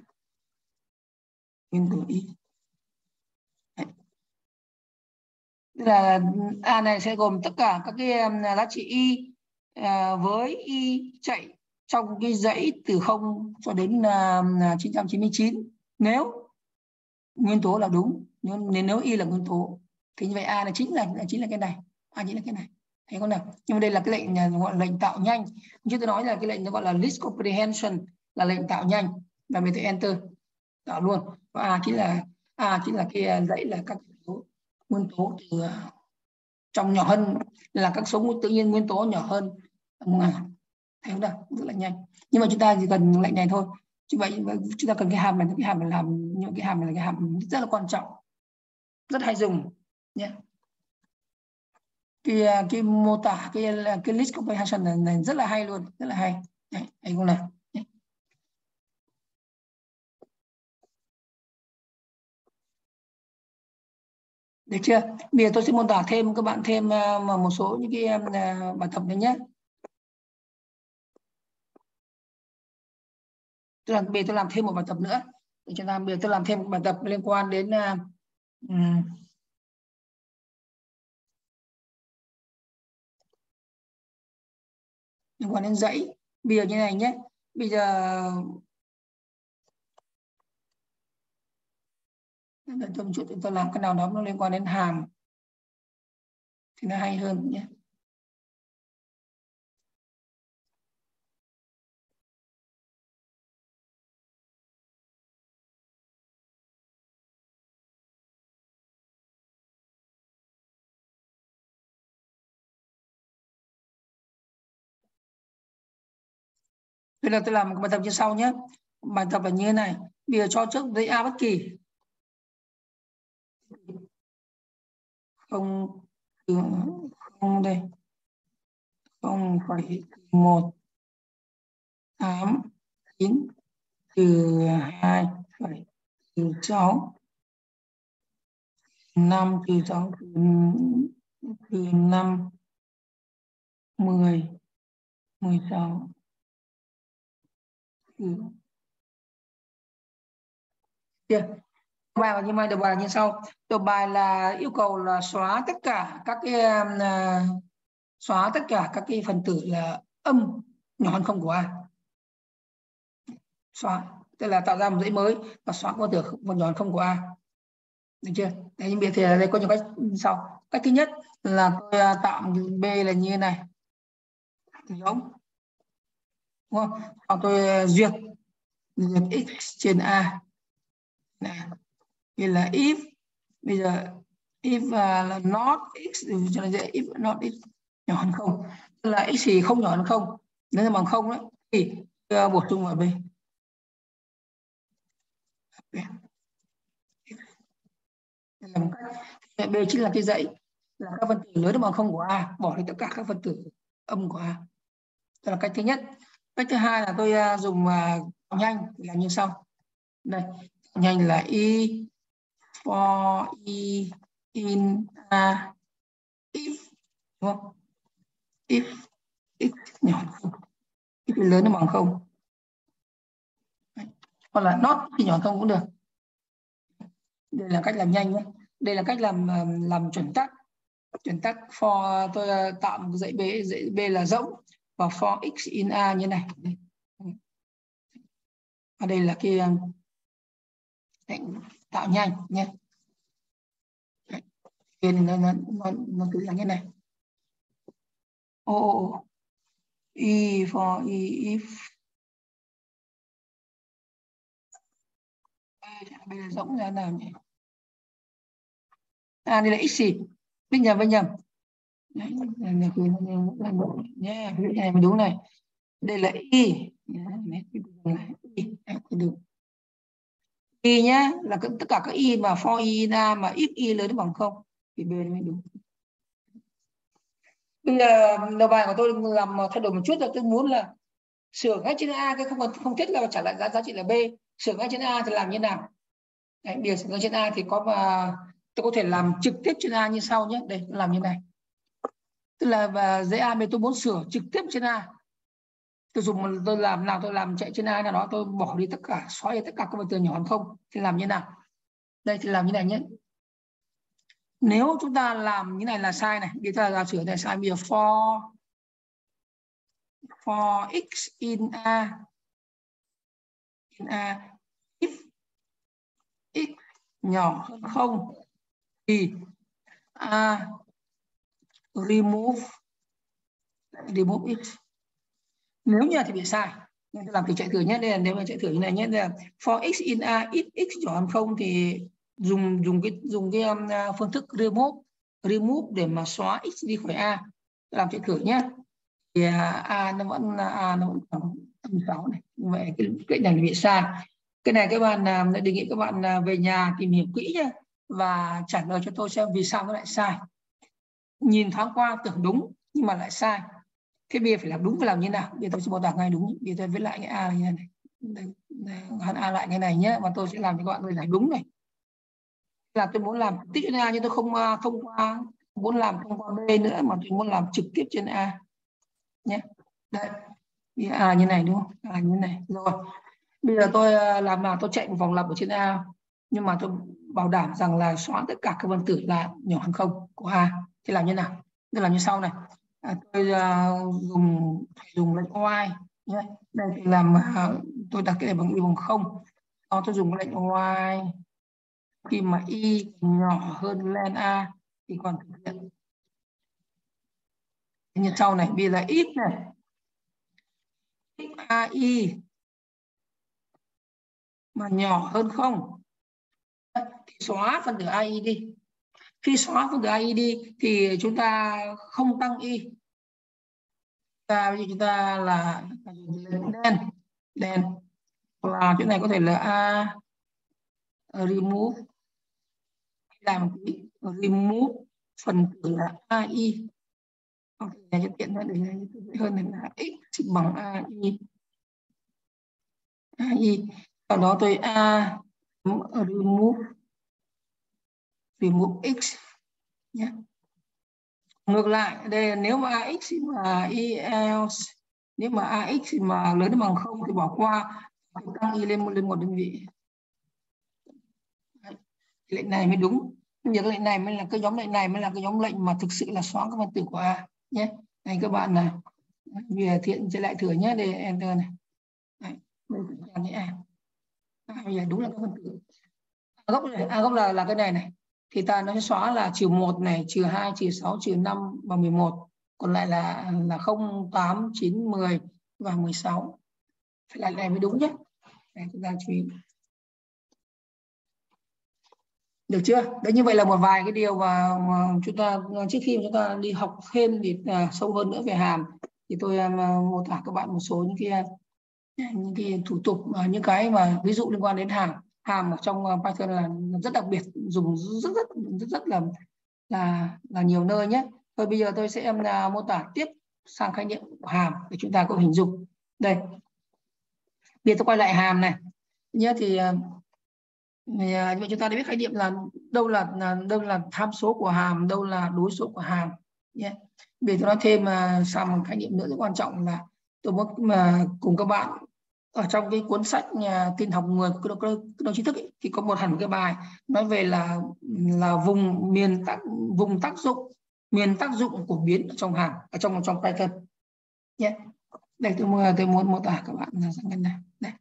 nguyên tố y Tức là A này sẽ gồm tất cả các cái giá trị y à, với y chạy trong cái dãy từ 0 cho đến à, à, uh, 999 nếu nguyên tố là đúng nếu nếu y là nguyên tố thì như vậy A là chính là, chính là cái này A chính là cái này. Thấy không nào? Nhưng mà đây là cái lệnh à, gọi là lệnh tạo nhanh. Như tôi nói là cái lệnh nó gọi là list comprehension là lệnh tạo nhanh. Và mình tự enter tạo luôn. Và A chính là A chính là cái à, dãy là các nguyên tố từ à, trong nhỏ hơn là các số tự nhiên nguyên tố nhỏ hơn thấy không nào? Rất là nhanh. Nhưng mà chúng ta chỉ cần lệnh này thôi. Như vậy chúng ta cần cái hàm này cái hàm này làm những cái hàm này là cái hàm rất là quan trọng. Rất hay dùng nhé cái à, cái mô tả cái à, cái list comprehension này, này rất là hay luôn rất là hay. Đấy, anh cũng làm. Dạ. Được chưa? Bây giờ tôi sẽ mô tả thêm các bạn thêm à, mà một số những cái bài tập này nhé tôi làm bây giờ tôi làm thêm một bài tập nữa. Để cho làm bây giờ tôi làm thêm một bài tập liên quan đến um, liên quan đến dãy. Bây giờ như này nhé. Bây giờ để tôi một chút tôi làm cái nào đó nó liên quan đến hàm. Thì nó hay hơn nhé. Bây giờ tôi làm một bài tập như sau nhé. Bài tập là như thế này. Bây giờ cho trước dãy A bất kỳ. Không, không đây. Không phẩy một tám chín trừ hai phẩy trừ sáu năm trừ sáu trừ năm mười mười sáu yeah. bài và như mai được bài như sau. Đầu bài là yêu cầu là xóa tất cả các cái uh, xóa tất cả các cái phần tử là âm nhỏ hơn không của a xóa tức là tạo ra một dãy mới và xóa con tử một nhỏ hơn không của a được chưa? Đấy nhưng biệt thì đây có những cách sau. Cách thứ nhất là tôi à, tạo b là như thế này giống đúng không? Hoặc tôi ờ, duyệt. Duyệt x trên a. Này như là if. Bây giờ if uh, là not x cho nên dễ if not x nhỏ hơn không. Tức là x thì không nhỏ hơn không. Nếu là bằng không đấy thì uh, bổ sung vào b là một cách. B chính là cái dãy là các phân tử lớn bằng không của a. Bỏ đi tất cả các phân tử âm của a. Đó là cách thứ nhất cách thứ hai là tôi à, dùng à, nhanh là như sau. Đây, nhanh là y for y in, a, if, đúng không? If, x nhỏ không? If lớn nó bằng không? Hoặc là not thì nhỏ không cũng được. Đây là cách làm nhanh nhé. Đây là cách làm à, làm chuẩn tắc. Chuẩn tắc for, tôi tạo một dãy b dãy b là rỗng và for x in a như này. Ở đây là cái um, tạo nhanh nhé nên nó nó nó, nó cứ là như này. Ô ô ô e for e if. Bây giờ rỗng ra nào nhỉ? À đây là x gì? Bây nhầm bây nhầm. Đấy, này, này, này, nhé cái này mới đúng này đây là y được y nhá là tất cả các y mà for y ra mà ít y lớn bằng không thì b mới đúng bây giờ đầu bài của tôi làm thay đổi một chút là tôi muốn là sửa ngay trên a cái không không thiết là trả lại giá giá trị là b sửa ngay trên a thì làm như nào Đấy, điều sửa ngay trên a thì có mà tôi có thể làm trực tiếp trên a như sau nhé đây làm như này tức là và dãy a tôi muốn sửa trực tiếp trên a. Tôi dùng tôi làm nào tôi làm chạy trên a nào đó, tôi bỏ đi tất cả, xóa đi tất cả các vector nhỏ hơn không? Thì làm như nào? Đây, thì làm như này nhé. Nếu chúng ta làm như này là sai này bây giờ giả sửa này sai. Bây giờ for for x in a in a, if x nhỏ hơn không, thì a remove remove x nếu như thì bị sai nên tôi làm thử chạy thử nhé. Đây là nếu mà chạy thử như này nhé. Là for x in a ít x nhỏ hơn không thì dùng dùng cái dùng cái um, à, phương thức remove remove để mà xóa x đi khỏi a. Làm chạy thử nhé. Thì à, a nó vẫn à, a nó vẫn còn tầm sáu này. Như vậy cái cái này bị sai. Cái này các bạn à, đề nghị các bạn về nhà tìm hiểu kỹ nhé. Và trả lời cho tôi xem vì sao nó lại sai nhìn thoáng qua tưởng đúng, nhưng mà lại sai. Thế bây giờ phải làm đúng phải làm như nào? Bây giờ tôi sẽ mô tả ngay đúng. Bây giờ tôi viết lại cái a như này. Hắn a lại cái này nhé và tôi sẽ làm cho các bạn người giải đúng này. Là tôi muốn làm tích trên a nhưng tôi không à, thông qua, muốn làm thông qua b nữa, mà tôi muốn làm trực tiếp trên a. Nhé đây a như này, đúng không? A như này. Rồi. Bây giờ tôi à, làm nào? Tôi chạy một vòng lặp ở trên a. Nhưng mà tôi bảo đảm rằng là xóa tất cả các phân tử là nhỏ hơn không của a thì làm như nào? Tôi làm như sau này. À, tôi uh, dùng dùng lệnh y nhé đây thì làm uh, tôi đặt cái này bằng y bằng không. Đó tôi dùng lệnh y khi mà y nhỏ hơn len a thì còn thực hiện. Như sau này bây giờ ít này. X y mà nhỏ hơn không? Thì xóa phần tử ai đi khi xóa phân tử ai đi thì chúng ta không tăng y ta, ví dụ chúng ta là đen đen. Là chỗ này có thể là a, remove. Làm cái remove phần tử là ai hoặc là cho tiện hơn để hơn là x bằng ai ai sau đó tôi a, remove remove x nhé. Ngược lại đây nếu mà ax mà y else nếu mà ax mà lớn bằng không thì bỏ qua tăng y lên một lên một đơn vị. Lệnh này mới đúng. Bây giờ cái lệnh này mới là cái nhóm lệnh này mới là cái nhóm lệnh mà thực sự là xóa các phần tử của a nhé. Này các bạn này về thiện trở lại thử nhé để enter này. Đấy, à, bây giờ đúng là các phần tử. A gốc này a gốc là là cái này này thì ta nó sẽ xóa là trừ 1 này, trừ 2, trừ 6, trừ 5 và 11. Còn lại là là 0, 8, 9, 10 và 16. Phải lại này mới đúng nhé. Đây, chúng ta chú ý. Được chưa? Đấy như vậy là một vài cái điều mà, mà chúng ta trước khi chúng ta đi học thêm thì uh, sâu hơn nữa về hàm thì tôi uh, mô tả các bạn một số những cái à, những cái thủ tục uh, những cái mà ví dụ liên quan đến hàm hàm ở trong ờ, Python là rất đặc biệt dùng rất rất rất rất là là là nhiều nơi nhé. Thôi bây giờ tôi sẽ em uh, mô tả tiếp sang khái niệm của hàm để chúng ta có hình dung. Đây. Bây giờ tôi quay lại hàm này. Nhé thì ờ, vậy chúng ta đã biết khái niệm là đâu là, là đâu là tham số của hàm, đâu là đối số của hàm nhé. Bây giờ tôi nói thêm uh, sang một khái niệm nữa rất quan trọng là tôi muốn mà cùng các bạn ở trong cái cuốn sách nhà tin học người của đồng trí thức ấy, thì có một hẳn cái bài nói về là là vùng miền tác vùng tác dụng miền tác dụng của biến ở trong hàm ở trong trong Python nhé. Yeah. đây tôi muốn tôi muốn mô tả các bạn là sang này. Đây.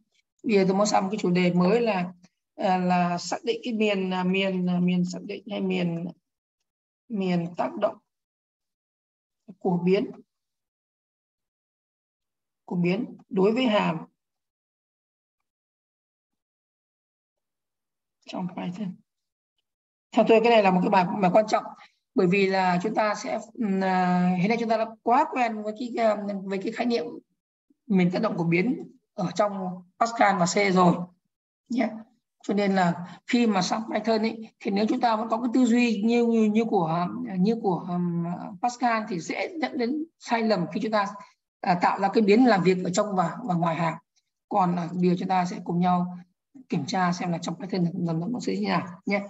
Bây giờ tôi muốn sang một cái chủ đề mới là à, là xác định cái miền à, miền à, miền xác định hay miền miền tác động của biến của biến đối với hàm. Trong Python. Theo tôi cái này là một cái bài mà quan trọng bởi vì là chúng ta sẽ à, hiện nay chúng ta đã quá quen với cái với cái khái niệm mình tác động của biến ở trong Pascal và C rồi nhé. Yeah cho nên là khi mà sang Python ấy thì nếu chúng ta vẫn có cái tư duy như như, như của như của um, Pascal thì sẽ dẫn đến sai lầm khi chúng ta à, tạo ra cái biến làm việc ở trong và và ngoài hàng còn là điều chúng ta sẽ cùng nhau kiểm tra xem là trong Python nó, nó sẽ như nào nhé.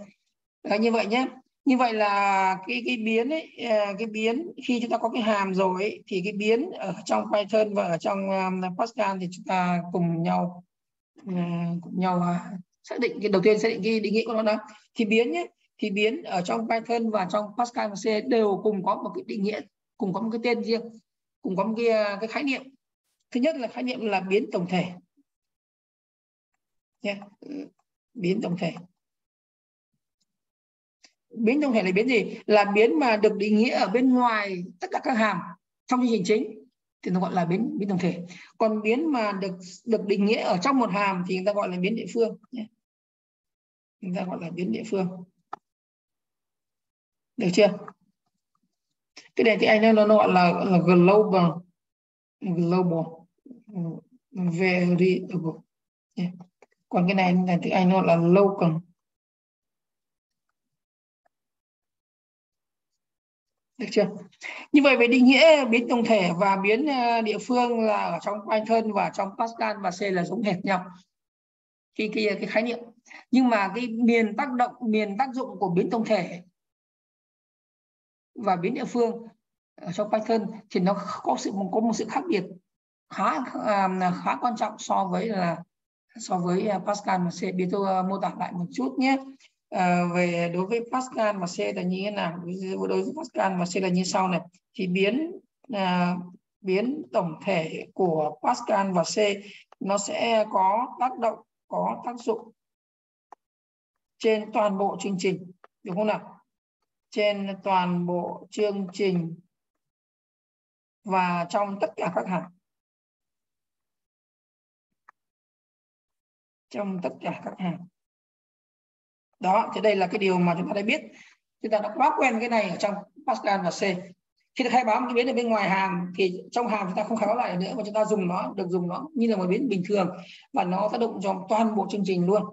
Đó, như vậy nhé. Như vậy là cái cái biến ấy ờ, cái biến khi chúng ta có cái hàm rồi ấy, thì cái biến ở trong Python và ở trong um, Pascal thì chúng ta cùng nhau uh, cùng nhau uh, xác định cái đầu tiên xác định cái định nghĩa của nó đó thì biến nhé thì biến ở trong Python và trong Pascal và C đều cùng có một cái định nghĩa cùng có một cái tên riêng cùng có một cái ờ, cái khái niệm. Thứ nhất là khái niệm là biến tổng thể nhé biến tổng thể biến tổng thể là biến gì? Là biến mà được định nghĩa ở bên ngoài tất cả các hàm trong chương trình chính thì nó gọi là biến biến tổng thể. Còn biến mà được được định nghĩa ở trong một hàm thì người ta gọi là biến địa phương nhé người ta gọi là biến địa phương. Được chưa? Cái này thì anh nó, nó gọi là, là global. Global. Variable yeah còn cái này là tiếng anh nó là local được chưa? Như vậy về định nghĩa biến tổng thể và biến ờ, địa phương là ở trong Python và trong Pascal và C là giống hệt nhau. Cái cái cái khái niệm. Nhưng mà cái miền tác động, miền tác dụng của biến tổng thể và biến địa phương ở trong Python thì nó có sự, có một sự khác biệt khá khá à, quan trọng so với là so với à, Pascal và C. Bây tôi mô tả lại một chút nhé. À, về đối với Pascal và C là như thế nào? Đối với Pascal và C là như sau này. Thì biến à, biến tổng thể của Pascal và C nó sẽ có tác động có tác dụng trên toàn bộ chương trình đúng không nào trên toàn bộ chương trình và trong tất cả các hạng trong tất cả các hàng. Đó thì đây là cái điều mà chúng ta đã biết. Chúng ta đã quá quen cái này ở trong Pascal và C. Khi ta khai báo một cái biến ở bên ngoài hàng thì trong hàng chúng ta không khai báo lại nữa mà chúng ta dùng nó được dùng nó như là một biến bình thường và nó tác động trong toàn bộ chương trình luôn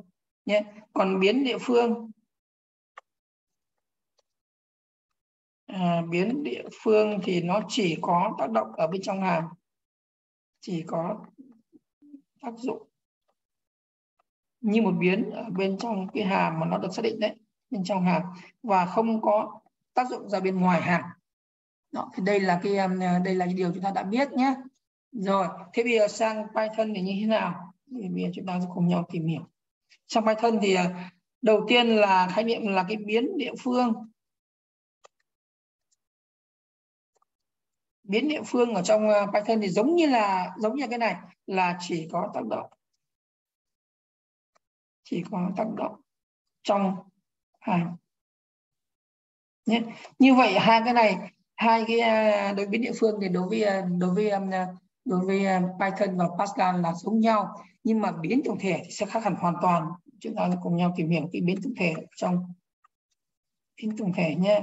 nhé. Còn biến địa phương à, biến địa phương thì nó chỉ có tác động ở bên trong hàm chỉ có tác dụng như một biến ở bên trong cái hàm mà nó được xác định đấy bên trong hàm và không có tác dụng ra bên ngoài hàm. Đó, thì đây là cái um, à, đây là cái điều chúng ta đã biết nhé. Rồi thế bây giờ sang Python thì như thế nào? Thì bây giờ chúng ta sẽ cùng nhau tìm hiểu. Trong Python thì à, đầu tiên là khái niệm là cái biến địa phương. Biến địa phương ở trong à, Python thì giống như là giống như cái này là chỉ có tác động chỉ có tác động trong hàm nhé. Như vậy, hai cái này, hai cái à, đối với địa phương thì đối với à, đối với à, đối với Python và Pascal là giống nhau, nhưng mà biến tổng thể thì sẽ khác hẳn hoàn toàn. Chúng ta cùng nhau tìm hiểu cái biến tổng thể trong, biến tổng thể nhé.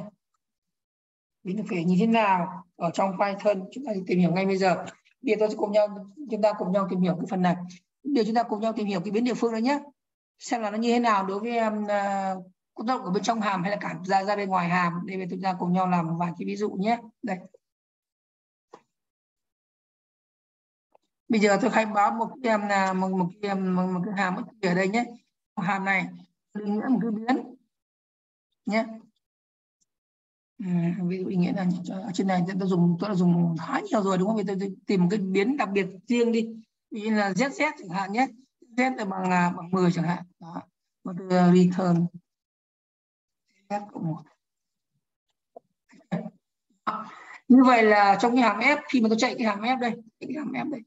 Biến tổng thể như thế nào ở trong Python, chúng ta tìm hiểu ngay bây giờ. Bây giờ tôi sẽ cùng nhau, chúng ta cùng nhau tìm hiểu cái phần này. Điều chúng ta cùng nhau tìm hiểu cái biến địa phương đó nhé xem là nó như thế nào đối với em uh, động ở bên trong hàm hay là cả ra ra bên ngoài hàm. Đây về chúng ta cùng nhau làm vài cái ví dụ nhé. Đây. Bây giờ tôi khai báo một cái um, là một, một cái um, một, một cái hàm ở đây nhé. Hàm này định nghĩa một cái biến nhé. À, ví dụ ý nghĩa là ở trên này tôi dùng tôi đã dùng khá nhiều rồi đúng không? Vì tôi, tôi tìm một cái biến đặc biệt riêng đi. Ví dụ là zz chẳng hạn nhé z là bằng à, bằng 10 chẳng hạn. Đó. Đưa return. Z cộng một. Như vậy là trong cái hàm f khi mà tôi chạy cái hàm f đây cái hàm f đây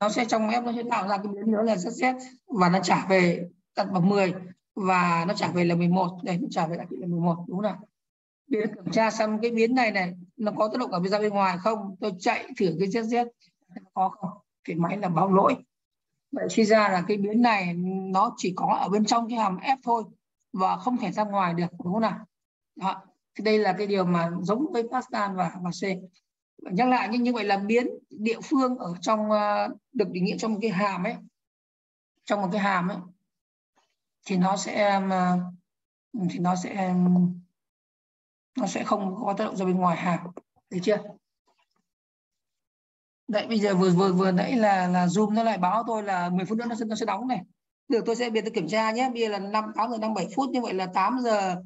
nó sẽ trong f nó sẽ tạo ra cái biến nữa là zz và nó trả về tận bằng 10 và nó trả về là 11 đây nó trả về lại là 11 đúng không nào? Để kiểm tra xem cái biến này này nó có tác động ở bên ra bên ngoài không? Tôi chạy thử cái zz có không? Cái máy là báo lỗi vậy suy ra là cái biến này nó chỉ có ở bên trong cái hàm f thôi và không thể ra ngoài được, đúng không nào? Đó. Thì đây là cái điều mà giống với Pascal và và C. Nhắc lại, nhưng như vậy là biến địa phương ở trong ờ, được định nghĩa trong một cái hàm ấy, trong một cái hàm ấy, thì nó sẽ ờ, thì nó sẽ nó sẽ không có tác động ra bên ngoài hàm. Được chưa? Đấy bây giờ vừa vừa vừa nãy là là zoom nó lại báo tôi là 10 phút nữa nó sẽ nó sẽ đóng này. Được tôi sẽ biệt tôi kiểm tra nhé. Bây giờ là năm tám giờ năm bảy phút như vậy là 8 giờ ờ,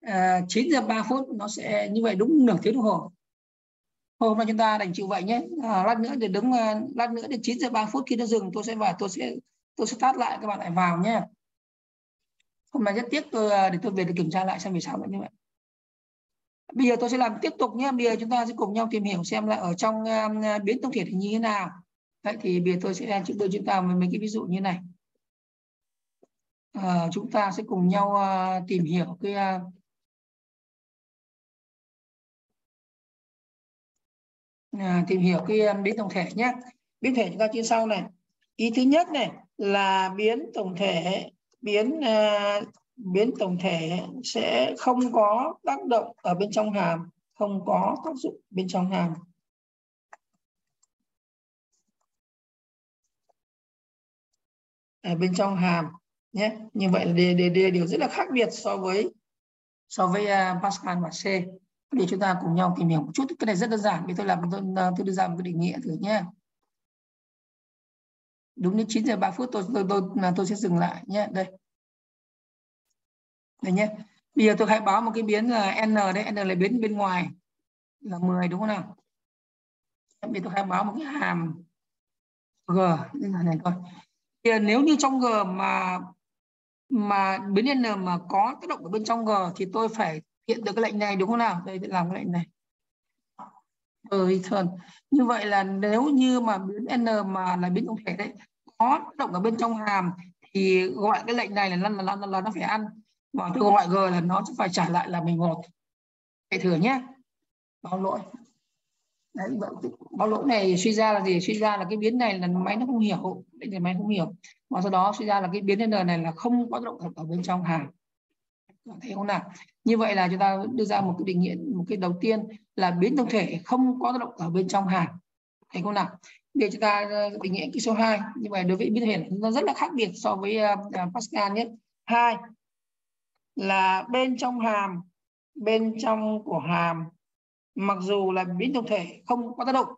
à, 9 giờ 3 phút nó sẽ như vậy đúng nửa tiếng đồng hồ. Hôm nay chúng ta đành chịu vậy nhé. À, lát nữa để đứng ờ, lát nữa đến 9 giờ 3 phút khi nó dừng tôi sẽ vào tôi sẽ tôi sẽ tắt lại các bạn lại vào nhé. Hôm nay rất tiếc tôi để tôi về để kiểm tra lại xem vì sao lại như vậy bây giờ tôi sẽ làm tiếp tục nhé. Bây giờ chúng ta sẽ cùng nhau tìm hiểu xem là ở trong um, biến tổng thể thì như thế nào. Vậy thì bây giờ tôi sẽ đưa chúng ta với mấy cái ví dụ như này. À, chúng ta sẽ cùng nhau uh, tìm hiểu cái uh, à, tìm hiểu cái um, biến tổng thể nhé. Biến thể chúng ta trên sau này. Ý thứ nhất này là biến tổng thể biến uh, biến tổng thể sẽ không có tác động ở bên trong hàm không có tác dụng bên trong hàm. Ở bên trong hàm nhé. Như vậy là đề, đề, điều rất là khác biệt so với so với uh, Pascal và C. Để chúng ta cùng nhau tìm hiểu một chút. Cái này rất đơn giản. Vì tôi làm tôi, à, tôi đưa ra một cái định nghĩa thử nhé. Đúng đến 9 giờ 3 phút tôi tôi tôi, tôi, tôi sẽ dừng lại nhé. Đây. Đấy nhé. Bây giờ tôi hãy báo một cái biến là n đấy n là biến bên ngoài là 10 đúng không nào? Bây giờ tôi hãy báo một cái hàm g như này coi thì nếu như trong g mà mà biến n mà có tác động ở bên trong g thì tôi phải hiện được cái lệnh này đúng không nào? Đây tôi làm cái lệnh này. Ừ, return như vậy là nếu như mà biến n mà là biến tổng thể đấy có tác động ở bên trong hàm thì gọi cái lệnh này là là, là, là, là nó phải ăn và tôi gọi g là nó sẽ phải trả lại là 11 hệ thử nhé báo lỗi. Đấy báo lỗi này suy ra là gì? Suy ra là cái biến này là máy nó không hiểu. Định thì máy không hiểu. Và sau đó suy ra là cái biến n này là không có động ở bên trong hàng thấy không nào? Như vậy là chúng ta đưa ra một cái định nghĩa một cái đầu tiên là biến tổng thể không có tác động ở bên trong hàng thấy không nào? Để chúng ta ờ, định nghĩa cái số 2 như vậy đối với biến thể nó rất là khác biệt so với uh, Pascal nhé. Hai là bên trong hàm, bên trong của hàm. Mặc dù là biến tổng thể không có tác động,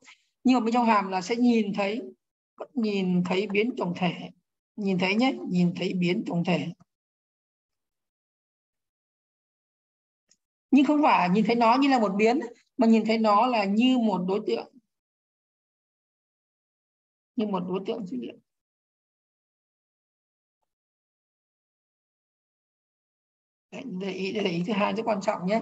nhưng mà bên trong hàm là sẽ nhìn thấy nhìn thấy biến tổng thể. Nhìn thấy nhé, nhìn thấy biến tổng thể. Nhưng không phải nhìn thấy nó như là một biến, mà nhìn thấy nó là như một đối tượng. Như một đối tượng dữ liệu Đấy, để ý, để ý thứ hai rất quan trọng nhé.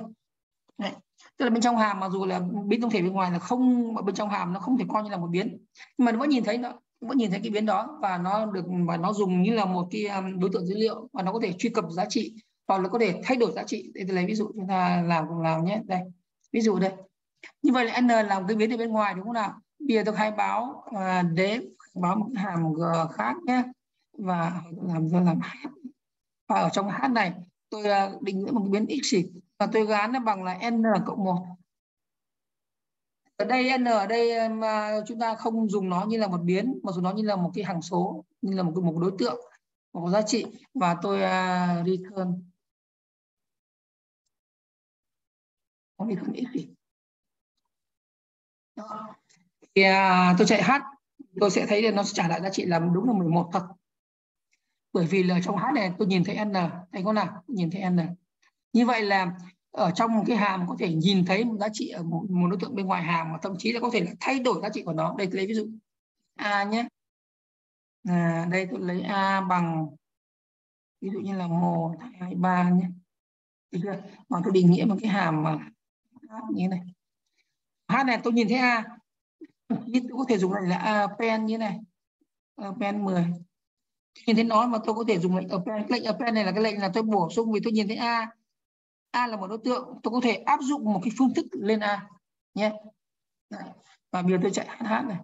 Đấy. tức là bên trong hàm mặc dù là biến tổng thể bên ngoài là không bên trong hàm nó không thể coi như là một biến. Nhưng mà nó vẫn nhìn thấy nó vẫn nhìn thấy cái biến đó và nó được và nó dùng như là một cái um, đối tượng dữ liệu và nó có thể truy cập giá trị hoặc là có thể thay đổi giá trị. Để lấy ví dụ chúng ta làm cùng làm nhé. Đây ví dụ đây. Như vậy là n là một cái biến ở bên ngoài đúng không nào? Bây giờ tôi khai báo à, đếm báo một hàm g khác nhé. Và làm ra làm h. Và ở trong h này tôi à, định nghĩa một cái biến x và tôi gán nó bằng là n cộng một. Ở đây n ở đây mà chúng ta không dùng nó như là một biến mà dùng nó như là một cái hằng số như là một cái một đối tượng một giá trị. Và tôi uh, return. Không return x gì. Thì uh, tôi chạy h. Tôi sẽ thấy là nó sẽ trả lại giá trị là đúng là 11 thật bởi vì là trong h này tôi nhìn thấy n. Thấy có nào? Nhìn thấy n. Như vậy là ở trong một cái hàm có thể nhìn thấy một giá trị ở một, một đối tượng bên ngoài hàm mà thậm chí là có thể là thay đổi giá trị của nó. Đây tôi lấy ví dụ. A nhé. À, đây tôi lấy a bằng ví dụ như là một hai ba nhé. Được chưa? Mà tôi định nghĩa một cái hàm mà như thế này. H này tôi nhìn thấy a. Tôi có thể dùng lại là a pen như này. Pen 10 nhìn thấy nó mà tôi có thể dùng lệnh append lệnh append này là cái lệnh là tôi bổ sung vì tôi nhìn thấy a. A là một đối tượng, tôi có thể áp dụng một cái phương thức lên a. Nhé. Và bây giờ tôi chạy hh này.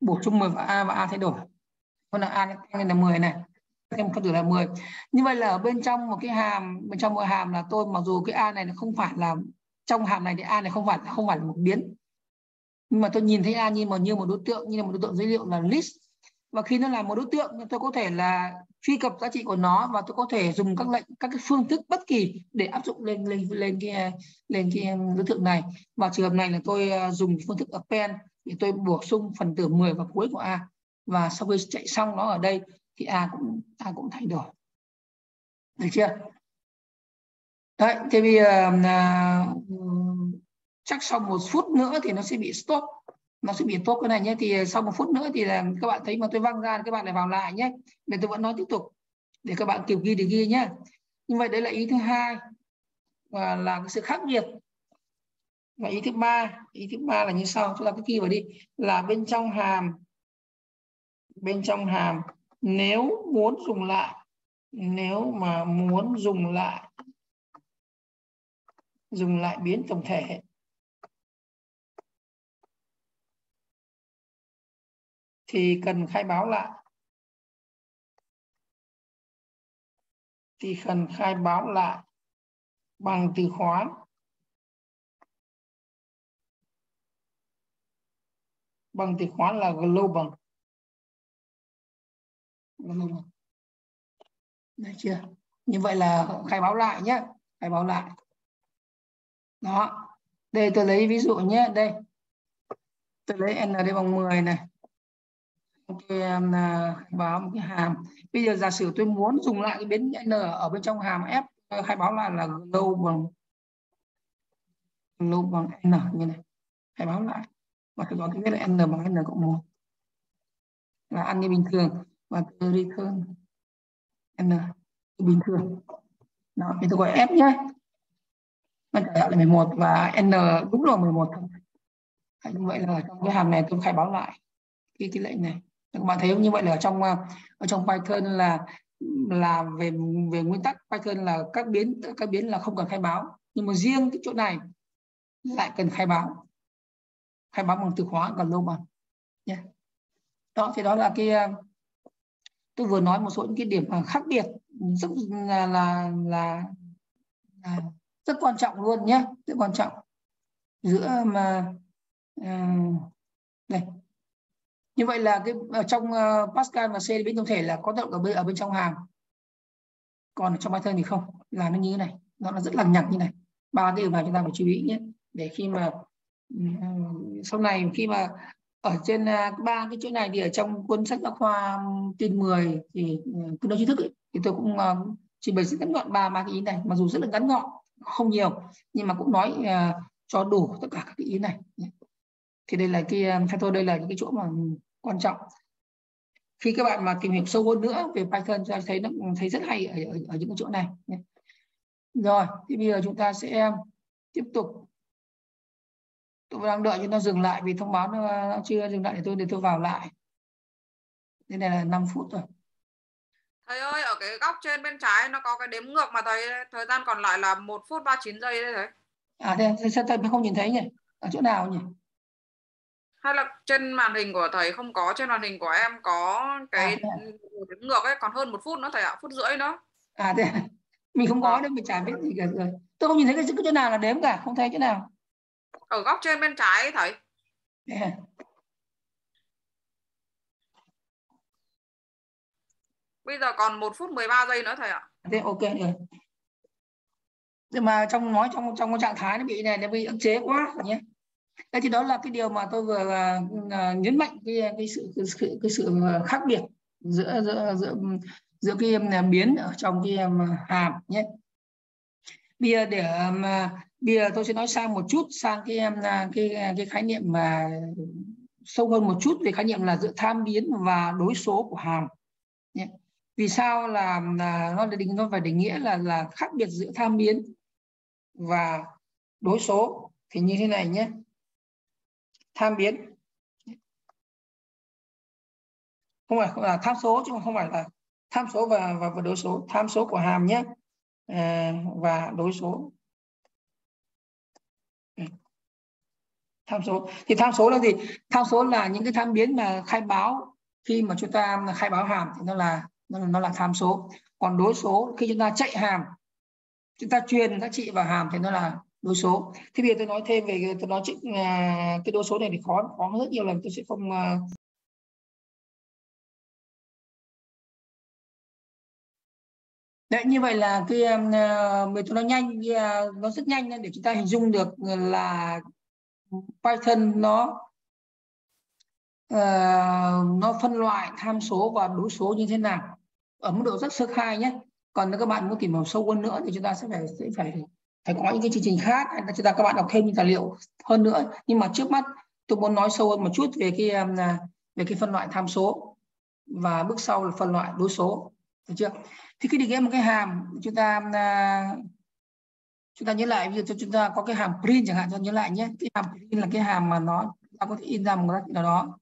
Bổ sung 10 vào a và a thay đổi. Con là a tăng lên là 10 này. Em phân tử là 10 như vậy là ở bên trong một cái hàm, bên trong một hàm là tôi, mặc dù cái a này nó không phải là, trong hàm này thì a này không phải không phải là một biến. Nhưng mà tôi nhìn thấy a như một như một đối tượng, như là một đối tượng dữ liệu là list và khi nó là một đối tượng tôi có thể là truy cập giá trị của nó và tôi có thể dùng các lệnh các cái phương thức bất kỳ để áp dụng lên lên lên cái lên cái đối tượng này. Và trường hợp này là tôi à, dùng phương thức append để tôi bổ sung phần tử 10 vào cuối của a. Và sau khi chạy xong nó ở đây thì a cũng a cũng thay đổi. Được chưa? Đấy thế bây giờ uh, chắc sau một phút nữa thì nó sẽ bị stop nó sẽ bị tốt cái này nhé, thì sau một phút nữa thì là các bạn thấy mà tôi văng ra, các bạn lại vào lại nhé. Để tôi vẫn nói tiếp tục, để các bạn kịp ghi để ghi nhé như vậy đấy là ý thứ hai, và là cái sự khác biệt. Và ý thứ ba, ý thứ ba là như sau, chúng ta cứ ghi vào đi. Là bên trong hàm, bên trong hàm, nếu muốn dùng lại, nếu mà muốn dùng lại dùng lại biến tổng thể thì cần khai báo lại thì cần khai báo lại bằng từ khóa bằng từ khóa là global Đấy chưa? Như vậy là khai báo lại nhé. Khai báo lại. Đó. Đây, tôi lấy ví dụ nhé. Đây. Tôi lấy n đây bằng 10 này một cái khai báo một cái hàm. Bây giờ giả sử tôi muốn dùng lại cái biến n ở bên trong hàm f ờ, khai báo lại là global global n, như này. Khai báo lại. Và tôi có cái viết là n bằng n cộng một. Là ăn như bình thường. Và return n. Bình thường. Đó, thì tôi gọi f nhé nó trở lại là 11 và n đúng là 11 thôi. Như vậy là trong cái hàm này tôi khai báo lại cái cái lệnh này các bạn thấy như vậy là ở trong ờ, ở trong Python là là về về nguyên tắc Python là các biến các biến là không cần khai báo. Nhưng mà riêng cái chỗ này lại cần khai báo. Khai báo bằng từ khóa global nhé. Đó thì đó là cái ờ, tôi vừa nói một số những cái điểm ờ, khác biệt rất là là, là, là rất quan trọng luôn nhé rất quan trọng. Giữa mà uh, đây như vậy là cái ở trong ờ, Pascal và C biến tổng thể là có động ở bên ở bên trong hàm còn ở trong Python thì không là nó như thế này nó là rất là nhặt như này. Ba cái điều này chúng ta phải chú ý nhé. Để khi mà sau này khi mà ở trên ờ, ba cái chỗ này thì ở trong cuốn sách giáo khoa tin 10 thì cứ nói trí thức ấy, thì tôi cũng uh, trình bày rất ngắn gọn ba ba cái ý này. Mặc dù rất là ngắn gọn không nhiều nhưng mà cũng nói uh, cho đủ tất cả các cái ý này thì đây là cái theo tôi đây là những cái chỗ mà quan trọng. Khi các bạn mà tìm hiểu sâu hơn nữa về Python tôi thấy nó thấy rất hay ở, ở, ở những cái chỗ này rồi thì bây giờ chúng ta sẽ tiếp tục. Tôi đang đợi cho nó dừng lại vì thông báo nó, nó chưa dừng lại để tôi để tôi vào lại. Đây này là 5 phút rồi. Thầy ơi ở cái góc trên bên trái nó có cái đếm ngược mà thầy thời gian còn lại là 1 phút 39 giây đấy thầy. À thế sao thầy không nhìn thấy nhỉ? Ở chỗ nào nhỉ hay là trên màn hình của thầy không có trên màn hình của em có cái à, ngược ấy còn hơn một phút nữa thầy ạ phút rưỡi nữa. À thế mình không có vâng. nên mình chả biết gì cả rồi. Tôi không nhìn thấy cái chỗ nào là đếm cả không thấy chỗ nào. Ở góc trên bên trái ấy, thầy. Yeah. bây giờ còn 1 phút 13 giây nữa thầy ạ. Thế ok rồi. Nhưng mà trong nói trong trong cái trạng thái nó bị này nó bị ức chế quá nhé thế thì đó là cái điều mà tôi vừa là uh, nhấn mạnh cái cái sự cái sự, cái sự khác biệt giữa giữa giữa giữa cái à, biến ở trong cái à, hàm nhé. Bây giờ để mà bây giờ tôi sẽ nói sang một chút sang cái cái cái khái niệm mà sâu hơn một chút về khái niệm là giữa tham biến và đối số của hàm nhé. vì sao là, là nó định nó phải định nghĩa là là khác biệt giữa tham biến và đối số? Thì như thế này nhé tham biến. Không phải là tham số chứ không phải là tham số và và, và đối số. Tham số của hàm nhé. À, và đối số. Tham số. Thì tham số là gì? Tham số là những cái tham biến mà khai báo. Khi mà chúng ta khai báo hàm thì nó là nó là, nó là tham số. Còn đối số khi chúng ta chạy hàm chúng ta truyền giá trị vào hàm thì nó là đối số. Thì bây giờ tôi nói thêm về tôi nói chuyện à, cái đối số này thì khó khó rất nhiều lần tôi sẽ không à, Đấy, như vậy là cái uh, mình tôi nói nhanh uh, nó rất nhanh để chúng ta hình dung được là Python nó uh, nó phân loại tham số và đối số như thế nào. Ở mức độ rất sơ khai nhé. Còn nếu các bạn muốn tìm hiểu sâu hơn nữa thì chúng ta sẽ phải sẽ phải phải có những cái chương trình khác hay là chúng ta các bạn đọc thêm những tài liệu hơn nữa. Nhưng mà trước mắt tôi muốn nói sâu hơn một chút về cái um, à, về cái phân loại tham số. Và bước sau là phân loại đối số. Được chưa? Thì khi định nghĩa một cái hàm chúng ta um, à, chúng ta nhớ lại ví dụ chúng ta có cái hàm print chẳng hạn cho nhớ lại nhé. Cái hàm print là cái hàm mà nó ta có thể in ra một cái nào đó.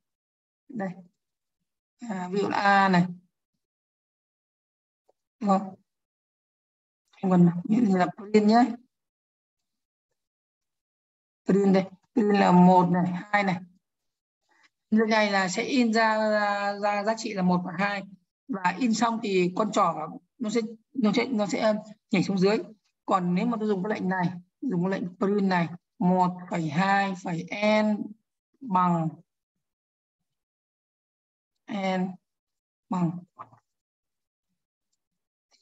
Đây. À, ví dụ là a này. Đúng không? Không cần như là print nhé print đây print là một này hai này. Như này là sẽ in ra ra giá trị là một và hai. Và in xong thì con trỏ nó sẽ nó sẽ nó sẽ um, nhảy xuống dưới. Còn nếu mà tôi dùng cái lệnh này dùng cái lệnh print này 1,2 phẩy hai phẩy n bằng n bằng.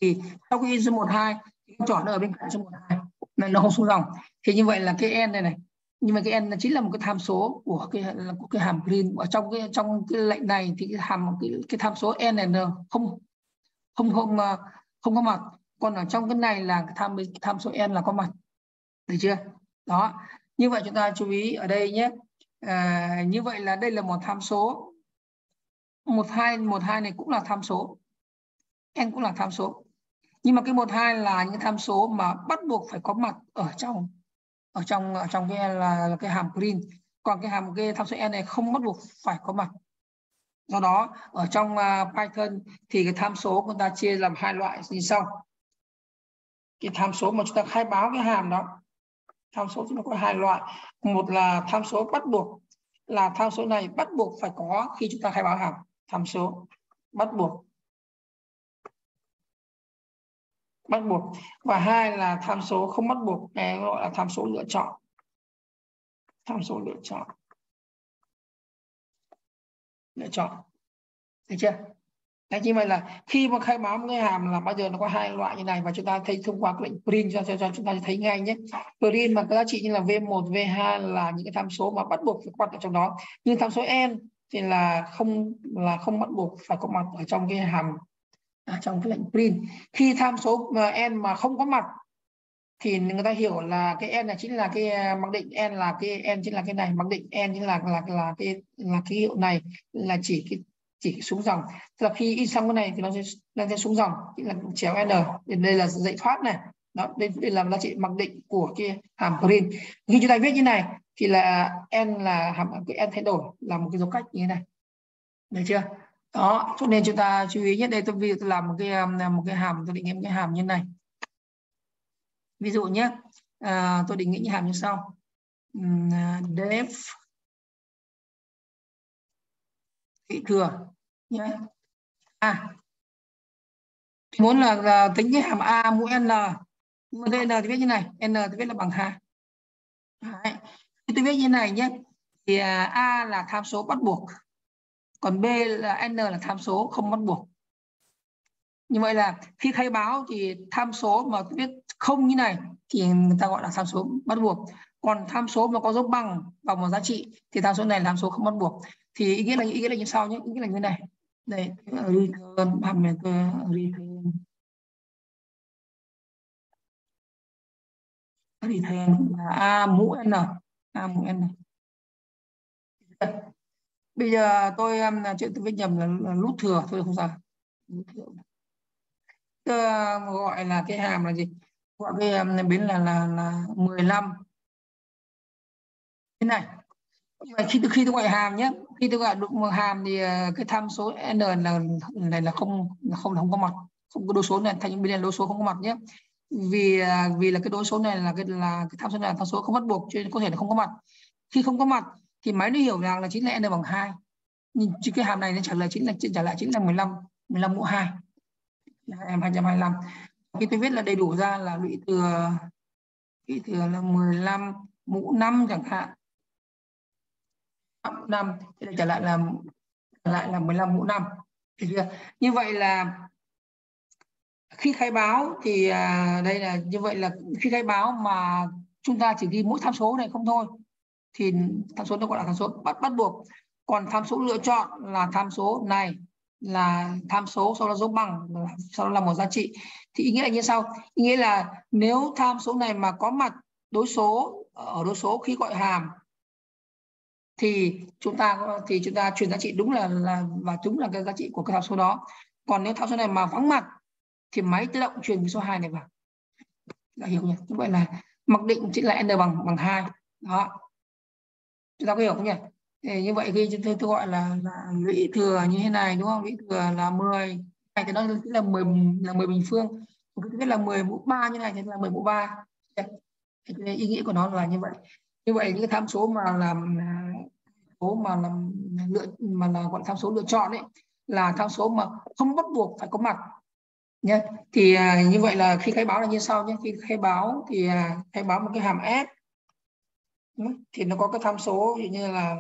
Thì sau khi in số một hai con trỏ nó ở bên cạnh số một hai nên nó không xuống dòng. Thì như vậy là cái n này này nhưng mà cái n chính là một cái tham số của cái của cái hàm Green. Ở trong cái trong cái lệnh này thì cái hàm cái, cái tham số n này không không không ờ, không có mặt. Còn ở trong cái này là tham tham số n là có mặt. Được chưa? Đó. Như vậy chúng ta chú ý ở đây nhé. À, như vậy là đây là một tham số. Một hai một hai này cũng là tham số. N cũng là tham số. Nhưng mà cái một hai là những tham số mà bắt buộc phải có mặt ở trong ở trong ở trong cái e là, là cái hàm green. Còn cái hàm cái tham số n này không bắt buộc phải có mặt. Do đó ở trong uh, Python thì cái tham số chúng ta chia làm hai loại như sau. Cái tham số mà chúng ta khai báo cái hàm đó tham số chúng ta có hai loại. Một là tham số bắt buộc là tham số này bắt buộc phải có khi chúng ta khai báo hàm. Tham số bắt buộc. Bắt buộc. Và hai là tham số không bắt buộc cái gọi là tham số lựa chọn. Tham số lựa chọn. Lựa chọn. Được chưa? Đấy, như vậy là khi mà khai báo một cái hàm là bao giờ nó có hai loại như này và chúng ta thấy thông qua cái lệnh print cho, cho, cho chúng ta thấy ngay nhé. Print mà các giá trị như là v1 v2 là những cái tham số mà bắt buộc phải có mặt ở trong đó. Nhưng tham số n thì là không là không bắt buộc phải có mặt ở trong cái hàm à, trong cái lệnh print khi tham số ờ, n mà không có mặt thì người ta hiểu là cái n này chính là cái ờ, mặc định n là cái n chính là cái này mặc định n chính là là là cái là cái hiệu này là chỉ cái chỉ xuống dòng. Tức là khi in xong cái này thì nó sẽ nó sẽ xuống dòng chính là chéo n đây, đây là dạy thoát này. Đó đây, đây là giá trị mặc định của cái hàm print khi chúng ta viết như này thì là n là hàm cái n thay đổi là một cái dấu cách như thế này. Được chưa? Đó cho nên chúng ta chú ý nhất đây tôi ví dụ tôi làm một cái um, một cái hàm tôi định nghĩa một cái hàm như này. Ví dụ nhé à, tôi định nghĩa như hàm như sau. À, def thị thừa nhé. À muốn là, là tính cái hàm a mũ n nhưng mà đây n thì viết như này. N thì viết là bằng hai. Đấy. tôi viết như này nhé. Thì à, a là tham số bắt buộc còn b là n là tham số, không bắt buộc. Như vậy là khi khai báo thì tham số mà viết không như này thì người ta gọi là tham số bắt buộc. Còn tham số mà có dấu bằng vào một giá trị thì tham số này là tham số không bắt buộc. Thì ý nghĩa là, ý nghĩa là như sau nhé, ý nghĩa là như này. Đây, return parameter return. Return là a mũ n, a mũ n bây giờ tôi um, chuyện tôi viết nhầm là, là lút thừa thôi không sao. Tôi gọi là cái hàm là gì? Gọi cái um, biến là là là 15 thế này. Khi khi tôi gọi hàm nhé khi tôi gọi một hàm thì uh, cái tham số n là này là không là không không có mặt. Không có đối số này thành bên đối số không có mặt nhé vì uh, vì là cái đối số này là cái là cái tham số này là tham số không bắt buộc cho nên có thể là không có mặt. Khi không có mặt thì máy nó hiểu rằng là chính là n bằng 2 nhưng cái hàm này nó trả lời chính là trả lại chính là 15 15 mũ 2 em 225 khi tôi viết là đầy đủ ra là lũy thừa lũy thừa là 15 mũ 5 chẳng hạn. 5 thì trả lại là trả lại là 15 mũ 5 Chưa? như vậy là khi khai báo thì à, đây là như vậy là khi khai báo mà chúng ta chỉ ghi mỗi tham số này không thôi thì tham số nó gọi là tham số bắt bắt buộc. Còn tham số lựa chọn là tham số này, là tham số sau đó dấu bằng sau đó là một giá trị. Thì ý nghĩa là như sau. Ý nghĩa là nếu tham số này mà có mặt đối số, ở đối số khi gọi hàm, thì chúng ta, thì chúng ta truyền giá trị đúng là là, và đúng là cái giá trị của cái tham số đó. Còn nếu tham số này mà vắng mặt, thì máy tự động truyền cái số 2 này vào. Đã hiểu nhỉ như vậy là mặc định chính là n bằng bằng hai. Đó chúng ta có hiểu không nhỉ? Thì như vậy khi chúng tôi, tôi gọi là, là lũy thừa như thế này đúng không? Lũy thừa là 10 này thì nó là 10 là 10 bình phương. Cái thứ là 10 mũ 3 như này thì là 10 mũ 3 thì ý nghĩa của nó là như vậy. Như vậy những cái tham số mà làm số mà làm lựa mà là gọi tham số lựa chọn ấy là tham số mà không bắt buộc phải có mặt. Nhé thì à, như vậy là khi khai báo là như sau nhé khi khai báo thì à, khai báo một cái hàm s thì nó có cái tham số ví như là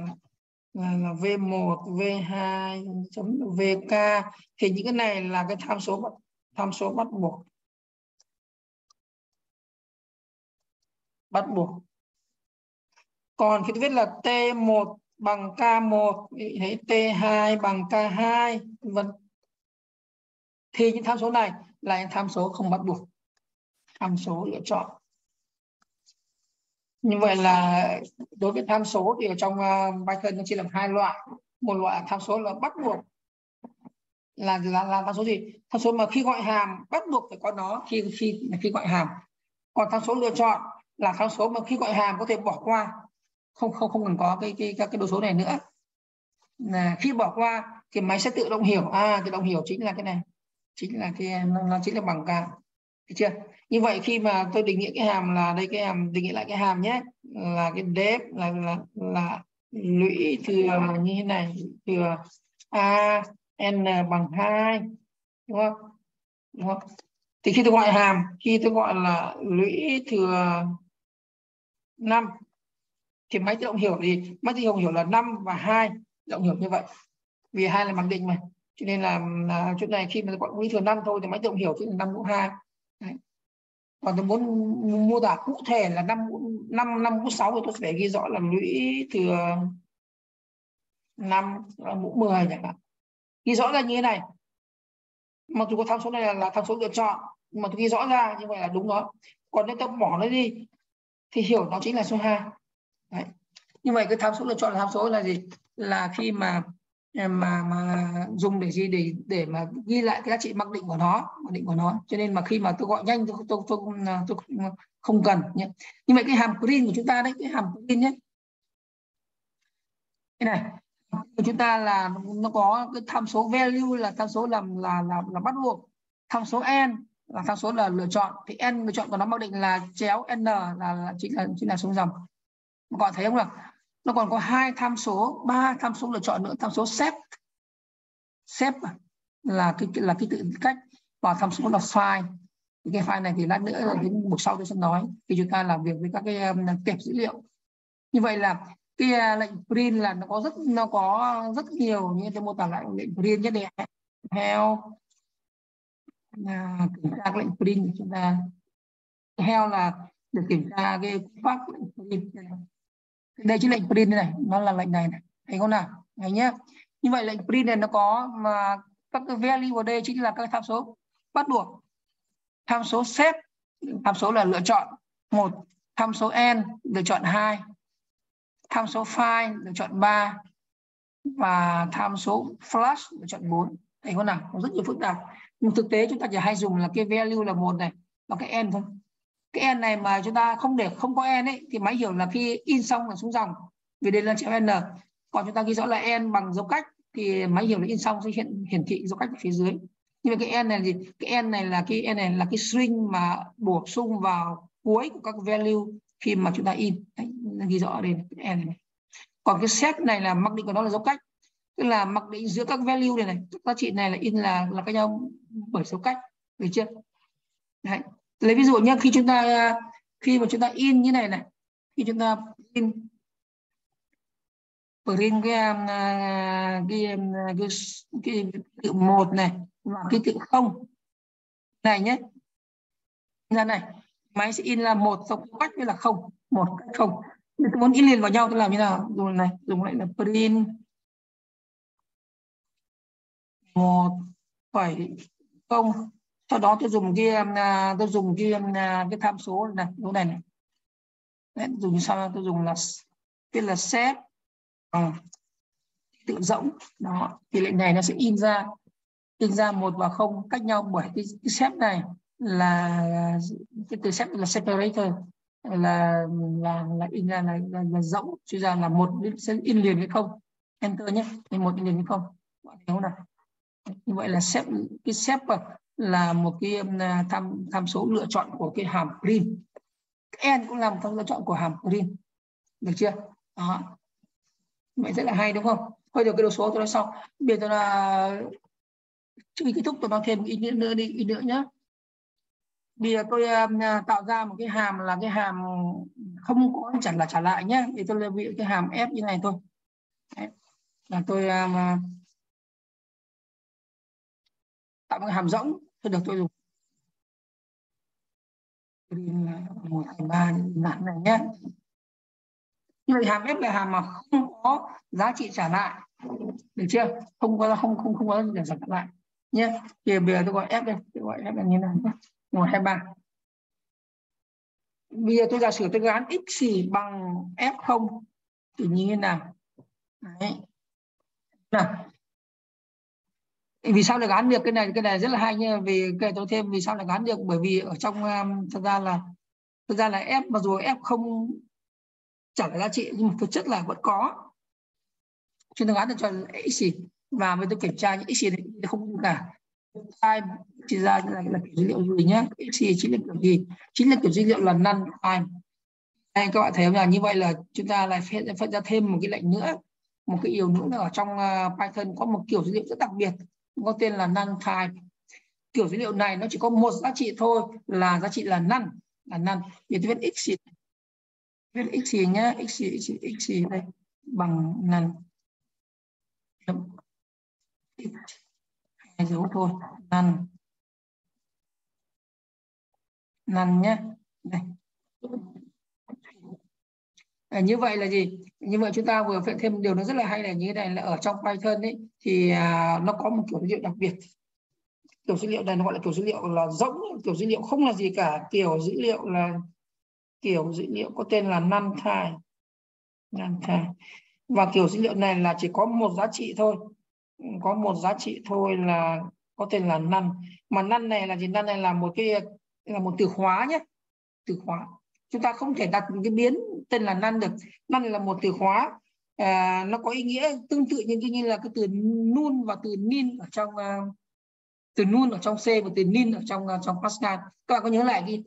là, là v1 v2 chấm vk thì những cái này là cái tham số tham số bắt buộc. Bắt buộc. Còn khi tôi viết là t1 bằng k1 thấy t2 bằng k2 vân. Thì những tham số này là những tham số không bắt buộc. Tham số lựa chọn như vậy là đối với tham số thì ở trong uh, Python nó chia làm hai loại. Một loại tham số là bắt buộc là là, là tham số gì? Tham số mà khi gọi hàm bắt buộc phải có nó khi khi khi gọi hàm. Còn tham số lựa chọn là tham số mà khi gọi hàm có thể bỏ qua. Không không không cần có cái cái các cái đồ số này nữa. Là khi bỏ qua thì máy sẽ tự động hiểu. À tự động hiểu chính là cái này. Chính là cái nó, nó chính là bằng cả được chưa? Như vậy khi mà tôi định nghĩa cái hàm là đây cái hàm định nghĩa lại cái hàm nhé là cái đếp là là là lũy thừa như thế này thừa a n bằng 2 đúng không? Đúng không? Thì khi tôi gọi hàm khi tôi gọi là lũy thừa 5 thì máy tự động hiểu gì máy tự động hiểu là 5 và 2 tự động hiểu như vậy. Vì hai là mặc định mà cho nên là, là chỗ này khi mà gọi lũy thừa 5 thôi thì máy tự động hiểu chính là 5 cũng 2 còn tôi muốn mô tả cụ thể là 5 5 5 mũ sáu thì tôi phải ghi rõ là lũy thừa ờ, năm ờ, mũ 10 chẳng hạn ghi rõ ra như thế này. Mặc dù có tham số này là, là tham số lựa chọn mà tôi ghi rõ ra như vậy là đúng đó. Còn nếu tôi bỏ nó đi thì hiểu nó chính là số 2 Đấy. như vậy cái tham số lựa chọn là tham số là gì? Là khi mà Ờ, mà mà dùng để gì? Để để mà ghi lại cái giá trị mặc định của nó mặc định của nó. Cho nên mà khi mà tôi gọi nhanh tôi tôi tôi, tôi, ờ, tôi không cần nhé. Như vậy cái hàm green của chúng ta đấy cái hàm green nhé. Cái này của chúng ta là nó có cái tham số value là tham số làm là là là bắt buộc. Tham số n là tham số là lựa chọn. Thì n lựa chọn của nó mặc định là chéo n là, là chính là chính là số dòng. Các bạn thấy không nào? Nó còn có hai tham số ba tham số lựa chọn nữa tham số xếp. Xếp là cái là cái tự cách và tham số là file. Cái file này thì lát nữa là đến buổi sau tôi sẽ nói. Khi chúng ta làm việc với các cái um, kẹp dữ liệu. Như vậy là cái uh, lệnh print là nó có rất nó có rất nhiều như tôi mô tả lại lệnh print nhất định theo kiểm tra lệnh print của chúng ta. Theo là để kiểm tra cái phát lệnh print đây chính lệnh print này, nó là lệnh này này. Thấy không nào? Này nhé như vậy lệnh print này nó có mà các cái value ở đây chính là các tham số. Bắt buộc tham số set, tham số là lựa chọn một, tham số n, lựa chọn hai, tham số file lựa chọn 3 và tham số flash, lựa chọn 4 thấy không nào? Nó rất nhiều phức tạp. Nhưng thực tế chúng ta chỉ hay dùng là cái value là một này, và cái n thôi cái n này mà chúng ta không để không có n ấy thì máy hiểu là khi in xong là xuống dòng. Vì đây là chữ n còn chúng ta ghi rõ là n bằng dấu cách thì máy hiểu là in xong sẽ hiện hiển thị dấu cách ở phía dưới. Nhưng mà cái n này gì cái n này là cái n này là cái string mà bổ sung vào cuối của các value khi mà chúng ta in. Đấy, ghi rõ đây đây n này. Còn cái set này là mặc định của nó là dấu cách. Tức là mặc định giữa các value này này. Các giá trị này là in là là cách nhau bởi dấu cách. Được chưa? Đấy lấy ví dụ nhé khi chúng ta khi mà chúng ta in như này này khi chúng ta in print cái à, cái à, cái, cái tự một này và cái tự không. Này nhé ra này máy sẽ in là một xong cách với là không một cách không. Tôi muốn in liền vào nhau tôi làm như nào? Dùng này dùng lại là print một phẩy không sau đó tôi dùng cái um, à, tôi dùng cái um, à, cái tham số này chỗ này này. Đấy, dùng sao tôi dùng là cái là set à, tự rỗng. Đó tỷ lệ này nó sẽ in ra in ra một và không cách nhau bởi cái, cái set này là cái từ set là separator là là là in ra là là, là rỗng suy ra là một sẽ in liền với không? Enter nhé một in liền với không? Bạn nào? Như vậy là xếp cái xếp là một cái um, à, tham tham số lựa chọn của cái hàm print n cũng là một tham số lựa chọn của hàm print được chưa? Đó. Vậy rất là hay đúng không? Thôi được cái đồ số tôi nói sau. Bây giờ là trước khi kết thúc tôi nói thêm ý nghĩa nữa đi ý nữa nhé bây giờ tôi um, à, tạo ra một cái hàm là cái hàm không có chẳng là trả lại nhé thì tôi lấy cái hàm f như này thôi. Đấy. là tôi um, à, tạo một hàm rỗng tôi được tôi dùng là một, hai, ba nạn này nhé như vậy hàm f là hàm mà không có giá trị trả lại. Được chưa? Không có, không không không có giá trị trả lại. Nhé thì bây giờ tôi gọi f đây. Tôi gọi f là như này nhé một, hai, ba. Bây giờ tôi giả sử tôi gán x bằng f không? Thì như thế nào? Đấy. nào vì sao lại gắn được? Cái này cái này rất là hay nha. Vì kể tôi thêm vì sao lại gắn được? Bởi vì ở trong thực thật ra là thật ra là f mặc dù f không trả lại giá trị nhưng mà thực chất là vẫn có. Chúng ta gắn được cho x và với tôi kiểm tra những x này không cả. Time chỉ ra là, là kiểu dữ liệu gì nhé x chính là kiểu gì? Chính là kiểu dữ liệu là none time. Đây các bạn thấy không là như vậy là chúng ta lại phải, phải ra thêm một cái lệnh nữa. Một cái điều nữa là ở trong uh, Python có một kiểu dữ liệu rất đặc biệt có tên là none type kiểu dữ liệu này nó chỉ có một giá trị thôi, là giá trị là none là none thì tôi viết x viết x gì nhá, x gì x gì x gì đây, bằng none hai dấu thôi none none nhá. Đây. À, như vậy là gì? Như vậy chúng ta vừa phải thêm điều nó rất là hay là như thế này là ở trong Python ấy thì à, nó có một kiểu dữ liệu đặc biệt. Kiểu dữ liệu này nó gọi là kiểu dữ liệu là rỗng, kiểu dữ liệu không là gì cả, kiểu dữ liệu là kiểu dữ liệu có tên là none type. None type. Và kiểu dữ liệu này là chỉ có một giá trị thôi. Có một giá trị thôi là có tên là none. Mà none này là gì? None này là một cái là một từ khóa nhé. Từ khóa chúng ta không thể đặt một cái biến tên là năn được. Năn là một từ khóa. À, nó có ý nghĩa tương tự như như là cái từ nun và từ nin ở trong uh, từ nun ở trong C và từ nin ở trong uh, trong Pascal. Các bạn có nhớ lại đi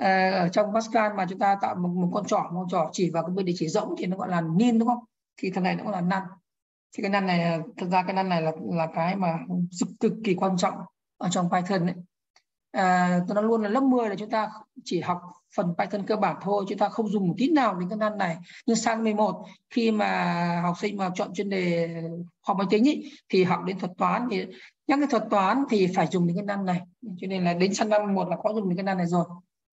uh, ở trong Pascal mà chúng ta tạo một, một con trỏ một con trỏ chỉ vào cái bên địa chỉ rỗng thì nó gọi là nin đúng không? Thì thằng này nó gọi là năn thì cái năn này thật ra cái năn này là là cái mà cực kỳ quan trọng ở trong Python đấy à, tôi nói luôn là lớp 10 là chúng ta chỉ học phần Python cơ bản thôi chúng ta không dùng một tí nào đến cái năng này. Nhưng sang 11 khi mà học sinh mà chọn chuyên đề học máy tính ý, thì học đến thuật toán. Thì nhắc cái thuật toán thì phải dùng đến cái năng này. Cho nên là đến sang năm một là có dùng đến cái năng này rồi.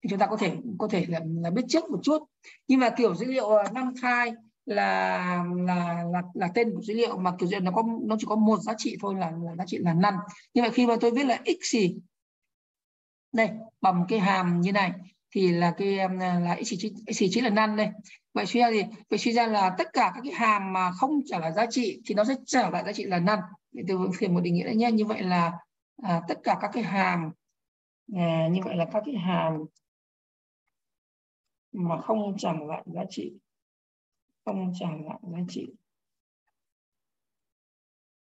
Thì chúng ta có thể có thể là, là biết trước một chút. Nhưng mà kiểu dữ liệu ờ, năm khai là là là là tên của dữ liệu mà kiểu dữ liệu nó có nó chỉ có một giá trị thôi là, là giá trị là năm. Nhưng mà khi mà tôi viết là x gì đây bằng cái hàm như này thì là cái um, là x chỉ chính là năn đây. Vậy suy ra gì vậy suy ra là tất cả các cái hàm mà không trả lại giá trị thì nó sẽ trả lại giá trị là năn. Để tôi phiền một định nghĩa nhé. Như vậy là à, tất cả các cái hàm à, như vậy là các cái hàm mà không trả lại giá trị không trả lại giá trị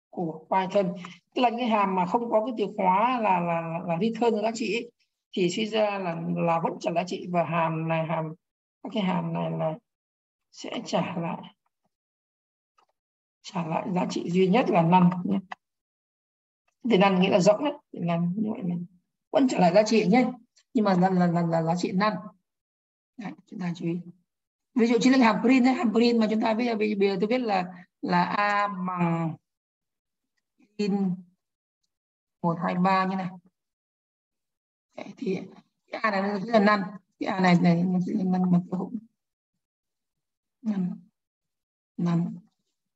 của Python tức là những hàm mà không có cái từ khóa là là là return giá trị ấy, thì suy ra là là vẫn trả giá trị và hàm này hàm các cái hàm này là sẽ trả lại trả lại giá trị duy nhất là năm nhé. Thì năn nghĩa là rỗng đấy thì năn như vậy mình vẫn trả lại giá trị nhé. Nhưng mà là là, là, là giá trị năn đấy, chúng ta chú ý. Ví dụ chính là hàm print đấy hàm print mà chúng ta biết là bây giờ tôi biết là là a bằng in một hai ba như này đấy, thì cái a này nó là năn cái a này này nó sẽ là năn mà cơ hội năn năn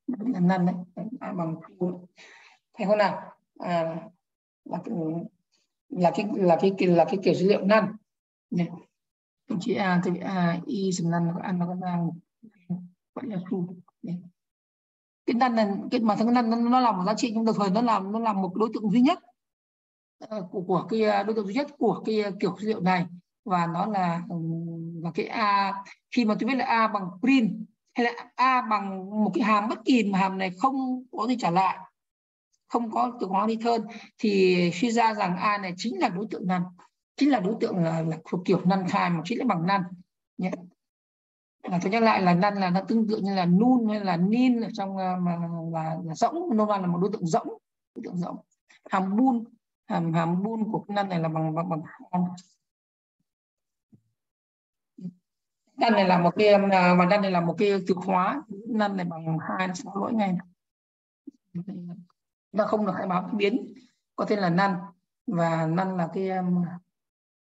là năn đấy a bằng thấy không nào à, là cái là cái là cái là cái kiểu dữ liệu năn này đồng a thì a y dùm năn nó có ăn nó có ra gọi là true cái năn này cái mà thằng năn nó, làm một giá trị nhưng đồng thời nó làm nó làm một đối tượng duy nhất ờ, của của cái ờ, đối tượng duy nhất của cái ờ, kiểu dữ liệu này. Và nó là ừ, và cái a khi mà tôi biết là a bằng print hay là a bằng một cái hàm bất kỳ mà hàm này không có gì trả lại không có từ khóa return thì suy ra rằng a này chính là đối tượng năn chính là đối tượng là, là thuộc kiểu năn khai mà chính là bằng năn nhé là tôi nhắc lại là năn là nó tương tự như là nun hay là nin ở trong ờ, mà là, là rỗng. Nôm là một đối tượng rỗng đối tượng rỗng. Hàm bun hàm hàm bun của năn này là bằng bằng bằng năn này là một cái ờ, và năn này là một cái từ khóa năn này bằng hai nó lỗi ngay. Nó không được khai báo biến có tên là năn và năn là cái ờ,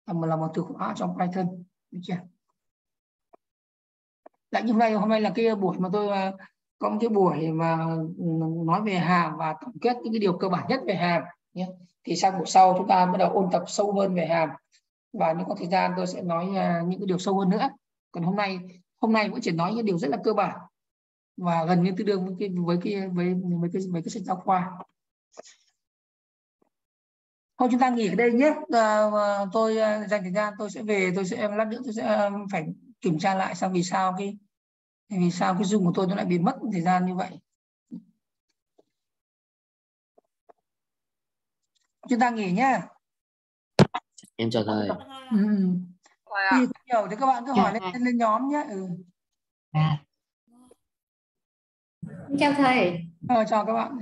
là một từ khóa trong Python. Được chưa? Lại như hôm nay hôm nay là cái buổi mà tôi ờ, có một cái buổi mà ừ, nói về hàm và tổng kết những cái điều cơ bản nhất về hàm nhé. Thì sang buổi sau chúng ta bắt đầu ôn tập sâu hơn về hàm. Và nếu có thời gian tôi sẽ nói à, những cái điều sâu hơn nữa. Còn hôm nay hôm nay cũng chỉ nói những điều rất là cơ bản. Và gần như tương đương với cái với cái với với cái với cái sách giáo khoa. Thôi chúng ta nghỉ ở đây nhé. À, tôi dành thời gian tôi sẽ về tôi sẽ lát nữa tôi sẽ phải kiểm tra lại xem vì sao cái vì sao cái zoom của tôi nó lại bị mất thời gian như vậy? Chúng ta nghỉ nhé em chào thầy. Ừ. Khi nhiều thì các bạn cứ hỏi lên, lên nhóm nhé ừ. chào thầy. Ờ, chào các bạn